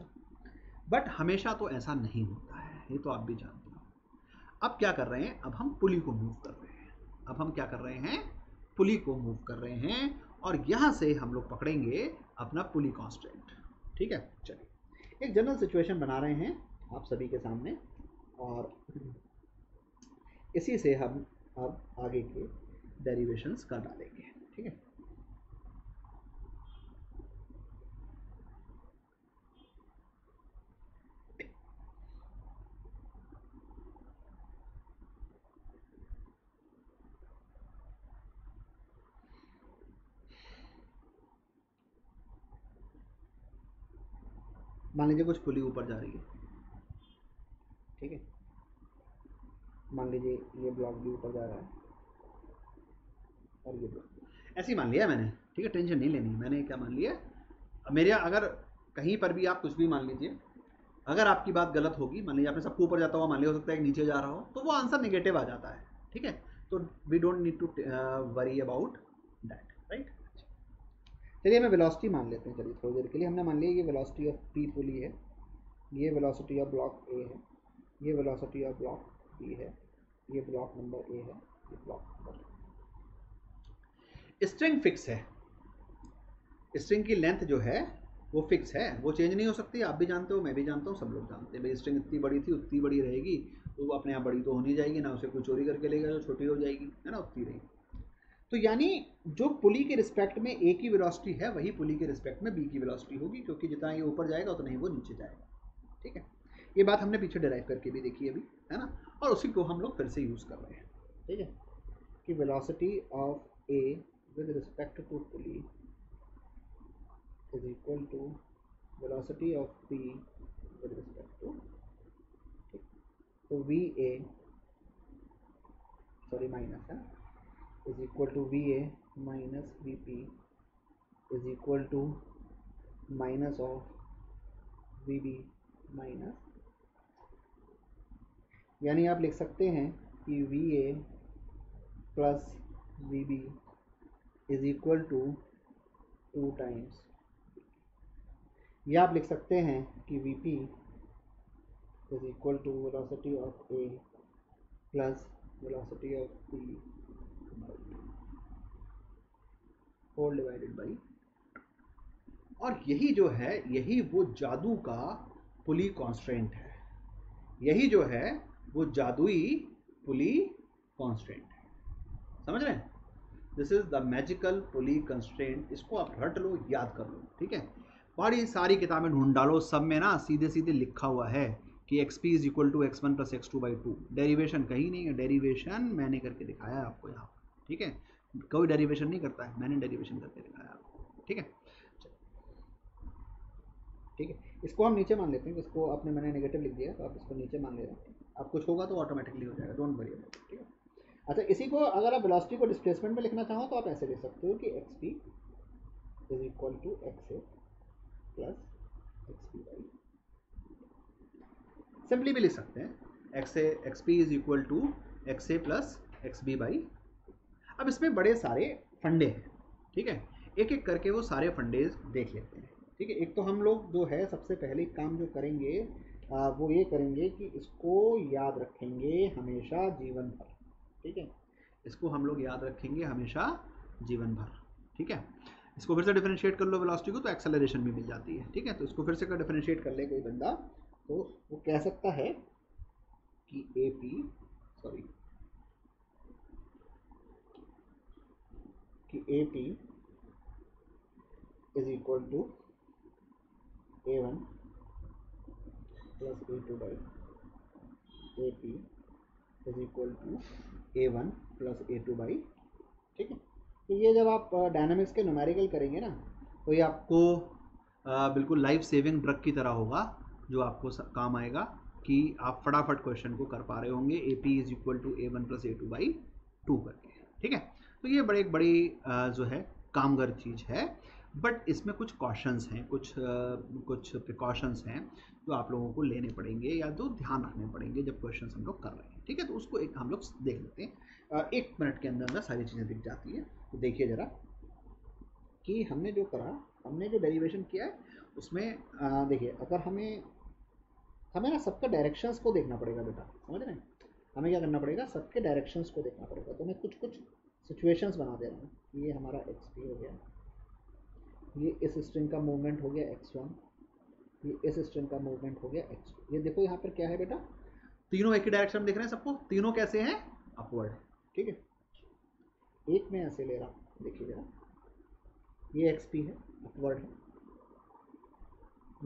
बट हमेशा तो ऐसा नहीं होता है, ये तो आप भी जानते हो। अब क्या कर रहे हैं? अब हम पुली को मूव कर रहे हैं। अब हम क्या कर रहे हैं? पुली को मूव कर रहे हैं। और यहाँ से हम लोग पकड़ेंगे अपना पुली कॉन्स्टेंट। ठीक है? चलिए। एक जनरल सिचुएशन बना रहे हैं आप सभी के सामने और इसी से हम अब आगे के डेरिवेशंस कर डालेंगे। ठीक है? मान लीजिए कुछ पुली ऊपर जा रही है। ठीक है? मान लीजिए ये ब्लॉक भी ऊपर जा रहा है। और ये ब्लॉक ऐसे ही मान लिया मैंने। ठीक है? टेंशन नहीं लेनी। मैंने क्या मान लिया? मेरे अगर कहीं पर भी आप कुछ भी मान लीजिए, अगर आपकी बात गलत होगी, मान लीजिए आपने सबको ऊपर जाता हुआ, मान लिया हो सकता है कि नीचे जा रहा हो तो वो आंसर निगेटिव आ जाता है। ठीक है? तो we don't need to worry about that right चलिए हमें वेलोसिटी मान लेते हैं चलिए, थोड़ी देर के लिए। हमने मान लिया ये वेलोसिटी ऑफ़ पी पुली है, ये वेलोसिटी ऑफ़ ब्लॉक ए है, ये वेलोसिटी ऑफ़ ब्लॉक बी है, ये ब्लॉक नंबर ए है, ये ब्लॉक नंबर स्ट्रिंग फिक्स है। स्ट्रिंग की लेंथ जो है, वो फिक्स है। वो चेंज नहीं हो सकती, आप भी जानते हो, मैं भी जानता हूँ, सब लोग जानते हैं। भाई स्ट्रिंग इतनी बड़ी थी, उतनी बड़ी रहेगी तो वो अपने आप बड़ी तो होनी जाएगी, ना उसे कोई चोरी करके लेगा, जो छोटी हो जाएगी, है ना, उतनी रहेगी। तो यानी जो पुली के रिस्पेक्ट में ए की वेलोसिटी है, वही पुली के रिस्पेक्ट में बी की वेलोसिटी होगी, क्योंकि जितना ये ऊपर जाएगा, उतना ही वो नीचे जाएगा। ठीक है? ये बात हमने पीछे डिराइव करके भी देखी अभी, है ना? और उसी को हम लोग फिर से यूज़ कर रहे हैं। ठीक है? कि velocity of A with respect to pulley is equal to velocity of P with respect to तो वी ए सॉरी माइनस है। Is equal to VA minus VP is equal to minus of VB minus यानी आप लिख सकते हैं कि VA plus VB is equal to two times या आप लिख सकते हैं कि VP is equal to velocity of A plus velocity of P whole divided by और यही जो है, यही वो जादू का पुली कॉन्स्टेंट है। यही जो है, वो जादुई पुली कॉन्स्टेंट है। समझ रहे हैं? This is the magical pulley constraint इसको आप रट लो, याद कर लो, ठीक है? बड़ी सारी किताबें ढूंढ डालो, सब में ना सीधे सीधे लिखा हुआ है कि x p is equal to x one plus x two by two derivation कहीं नहीं है डेरीवेशन मैंने करके दिखाया है आपको यहाँ ठीक है? कोई डेरिवेशन नहीं करता है। मैंने डेरिवेशन करके दिखाया आपको। ठीक है? ठीक है? इसको हम नीचे मान लेते हैं इसको आपने मैंने नेगेटिव लिख दिया तो आप इसको नीचे मान ले रहे हैं। अब कुछ होगा तो ऑटोमेटिकली हो जाएगा। डोंट वरी अबाउट ठीक है? अच्छा इसी को अगर आप वेलोसिटी को डिस्प्लेसमेंट में लिखना चाहो तो आप ऐसे लिख सकते हो कि x p is equal to x a plus x p by simply भी लिख सकते हैं। X a x p is equal to x a plus x b by अब इसमें बड़े सारे फंडे हैं ठीक है? एक एक करके वो सारे फंडे देख लेते हैं ठीक है? एक तो हम लोग जो है सबसे पहले काम जो करेंगे आ, वो ये करेंगे कि इसको याद रखेंगे हमेशा जीवन भर ठीक है? इसको हम लोग याद रखेंगे हमेशा जीवन भर ठीक है? इसको फिर से डिफ्रेंशिएट कर लो वेलोसिटी को तो एक्सेलरेशन भी मिल जाती है ठीक है? तो इसको फिर से डिफ्रेंशिएट कर ले कोई बंदा तो वो कह सकता है कि ए पी सॉरी कि a p is equal to a one plus a two by a p is equal to a one plus a two by ठीक है? तो ये जब आप डायनामिक्स के न्यूमेरिकल करेंगे ना तो ये आपको बिल्कुल लाइफ सेविंग ड्रग की तरह होगा, जो आपको काम आएगा, कि आप फटाफट क्वेश्चन को कर पा रहे होंगे a p is equal to a one plus a two by two करके, ठीक है? तो ये बड़े, बड़ी जो है, कामगर चीज़ है। बट इसमें कुछ कॉशंस हैं, कुछ कुछ प्रिकॉशंस हैं, जो आप लोगों को लेने पड़ेंगे या जो ध्यान रखने पड़ेंगे जब क्वेश्चन हम लोग कर रहे हैं, ठीक है? तो उसको एक हम लोग देख लेते हैं। एक मिनट के अंदर अंदर सारी चीज़ें दिख जाती हैं। तो देखिए ज़रा कि हमने जो करा, हमने जो डेरिवेशन किया है, उसमें देखिए, अगर हमें हमें ना सबका डायरेक्शंस को देखना पड़ेगा बेटा, समझ रहे हैं? हमें क्या करना पड़ेगा? सबके डायरेक्शंस को देखना पड़ेगा। तो मैं कुछ कुछ सिचुएशंस बना दे रहा हूँ। ये हमारा एक्स पी हो गया। ये इस स्ट्रिंग का मूवमेंट हो गया एक्स वन। ये इस स्ट्रिंग का मूवमेंट हो गया एक्स ये देखो यहाँ पर क्या है बेटा? तीनों एक ही डायरेक्शन दिख रहे हैं सबको? तीनों कैसे हैं? अपवर्ड ठीक है? एक में ऐसे ले रहा हूँ। देखिए जरा ये एक्स पी है अपवर्ड है।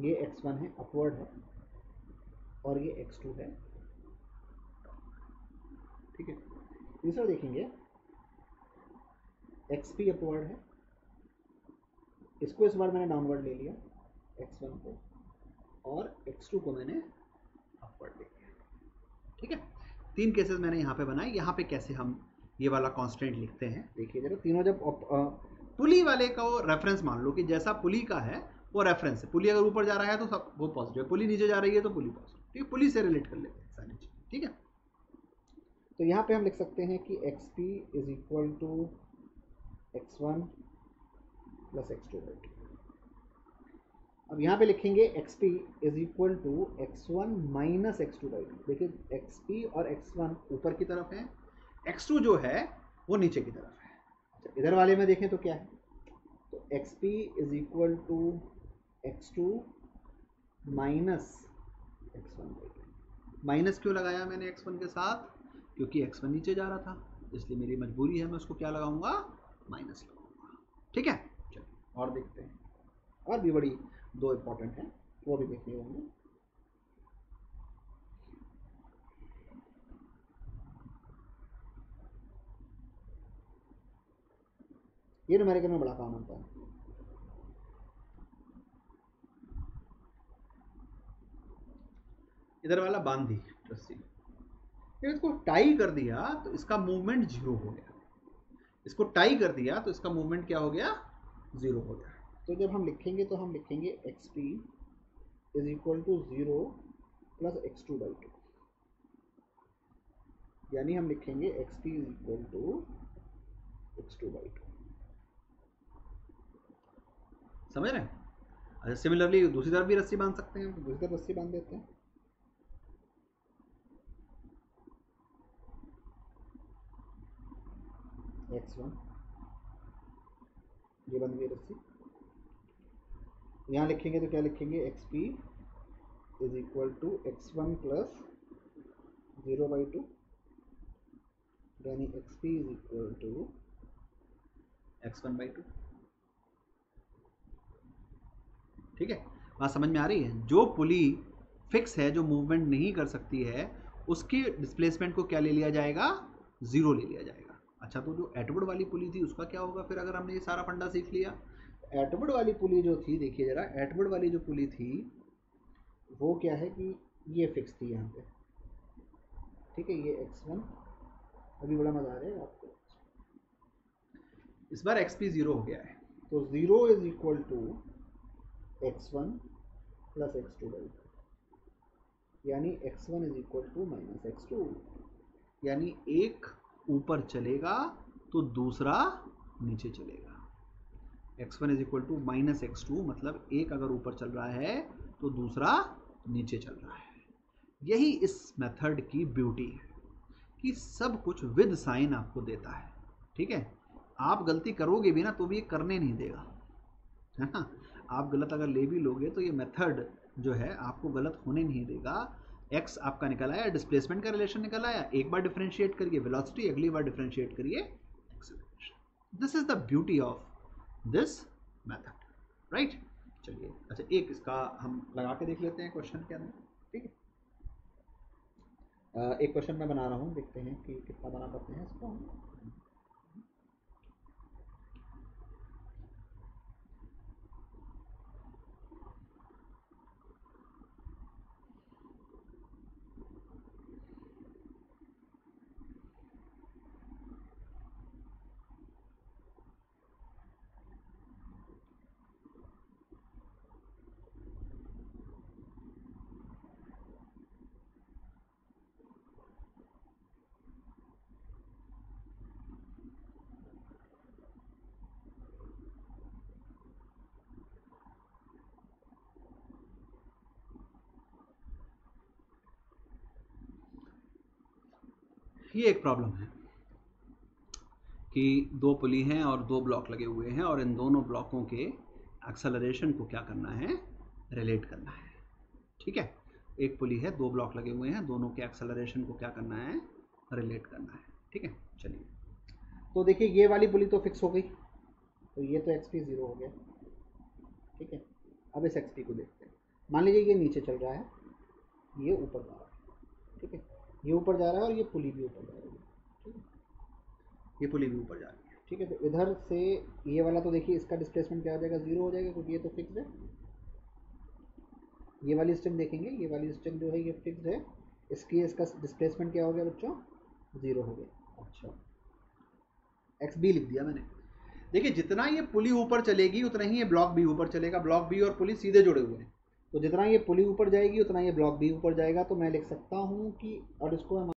ये एक्स वन है अपवर्ड है। और ये एक्स टू है। ठीक है? तीसरा देखेंगे। एक्स पी अपवर्ड है। इसको इस बार मैंने डाउनवर्ड ले लिया एक्स वन को, और एक्स टू को मैंने अपवर्ड ले लिया। ठीक है? तीन केसेस मैंने यहाँ पे बनाए यहाँ पे कैसे हम ये वाला कांस्टेंट लिखते हैं? देखिए जरा, तीनों जब पुली वाले का वो रेफरेंस मान लो कि जैसा पुली का है, वो रेफरेंस है। पुली अगर ऊपर जा रहा है तो सब वो पॉजिटिव है। पुली नीचे जा रही है तो पुली पॉजिटिव ठीक है? पुली से रिलेट कर लेते हैं सारी ठीक है? तो यहाँ पे हम लिख सकते हैं कि x p is equal to x one plus x two by अब यहाँ पे लिखेंगे x p is equal to x one minus x two by two देखिए एक्स पी और एक्स वन ऊपर की तरफ़ है एक्स टू जो है, वो नीचे की तरफ़ है। अच्छा इधर वाले में देखें तो क्या है? तो x p is equal to x two minus x one by two minus क्यों लगाया मैंने एक्स वन के साथ? क्योंकि एक्स वन नीचे जा रहा था, इसलिए मेरी मजबूरी है, मैं उसको क्या लगाऊँगा? माइनस लगाऊँगा ठीक है? चलिए और देखते हैं। और भी बड़ी दो इंपॉर्टेंट हैं, वो भी देखने होंगे। ये न्यूमेरिकल में बड़ा काम आता है। इधर वाला बाँध दी रस्सी इसको टाई कर दिया तो इसका मूवमेंट ज़ीरो हो गया। इसको टाई कर दिया तो इसका मूवमेंट क्या हो गया? ज़ीरो हो गया। तो जब हम लिखेंगे तो हम लिखेंगे x p is equal to zero plus x two by two यानी हम लिखेंगे x p is equal to x two by two समझ रहे हैं? अच्छा सिमिलरली दूसरी तरफ़ भी रस्सी बाँध सकते हैं। दूसरी तरफ़ रस्सी बाँध देते हैं। एक्स वन ये बन गई रस्सी। यहाँ लिखेंगे तो क्या लिखेंगे? X p is equal to x one plus zero by two यानी x p is equal to x one by two ठीक है? बात समझ में आ रही है? जो पुली फिक्स है, जो मूवमेंट नहीं कर सकती है, उसकी डिस्प्लेसमेंट को क्या ले लिया जाएगा? ज़ीरो ले लिया जाएगा। अच्छा तो जो एटवर्ड वाली पुली थी उसका क्या होगा फिर अगर हमने ये सारा फंडा सीख लिया? एटवर्ड वाली पुली जो थी देखिए ज़रा एटवर्ड वाली जो पुली थी वो क्या है कि ये फिक्स थी यहाँ पे। ठीक है ये एक्स वन अभी बड़ा मज़ा आ रहा है आपको। इस बार एक्स पी ज़ीरो हो गया है। तो zero is equal to x one plus x two by यानी x one is equal to minus x two यानी एक ऊपर चलेगा तो दूसरा नीचे चलेगा। X one is equal to minus x मतलब एक अगर ऊपर चल रहा है तो दूसरा नीचे चल रहा है। यही इस मेथड की ब्यूटी है कि सब कुछ विद साइन आपको देता है, ठीक है? आप गलती करोगे भी ना तो भी ये करने नहीं देगा, है ना? आप गलत अगर ले भी लोगे तो ये मेथड जो है आपको गलत होने नहीं देगा। एक्स आपका निकल आया डिस्प्लेसमेंट का रिलेशन निकल आया, एक बार डिफ्रेंशिएट करिए वेलोसिटी अगली बार डिफ्रेंशिएट करिए acceleration this is the beauty of this method right चलिए अच्छा एक इसका हम लगा के देख लेते हैं क्वेश्चन के अंदर, ठीक है? एक क्वेश्चन मैं बना रहा हूँ, देखते हैं कि कितना बना पाते हैं इसको ये एक प्रॉब्लम है कि दो पुली हैं और दो ब्लॉक लगे हुए हैं और इन दोनों ब्लॉकों के एक्सेलरेशन को क्या करना है? रिलेट करना है। ठीक है? एक पुली है, दो ब्लॉक लगे हुए हैं, दोनों के एक्सेलरेशन को क्या करना है? रिलेट करना है। ठीक है? चलिए। तो देखिए, ये वाली पुली तो फिक्स हो गई। तो ये तो एक्स पी ज़ीरो हो गया। ठीक है? अब इस एक्स पी को देखते हैं। मान लीजिए ये नीचे चल रहा है। ये ऊपर जा रहा है। ठीक है? ये ऊपर जा रहा है और ये पुली भी ऊपर जा रही है। ठीक है? ये पुली भी ऊपर जा रही है। ठीक है तो इधर से ये वाला तो देखिए इसका डिस्प्लेसमेंट क्या हो जाएगा? ज़ीरो हो जाएगा क्योंकि ये तो फिक्स है। ये वाली स्ट्रिंग देखेंगे ये वाली स्ट्रिंग जो है ये फिक्स है। इसकी इसका डिस्प्लेसमेंट क्या हो गया बच्चों? ज़ीरो हो गया। अच्छा। एक्स बी लिख दिया मैंने। देखिए जितना ये पुली ऊपर चलेगी उतना ही ये ब्लॉक भी ऊपर चलेगा। ब्लॉक बी और पुली सीधे जुड़े हुए हैं। तो जितना ये पुली ऊपर जाएगी, उतना ये ब्लॉक भी ऊपर जाएगा। तो मैं लिख सकता हूँ कि और इसको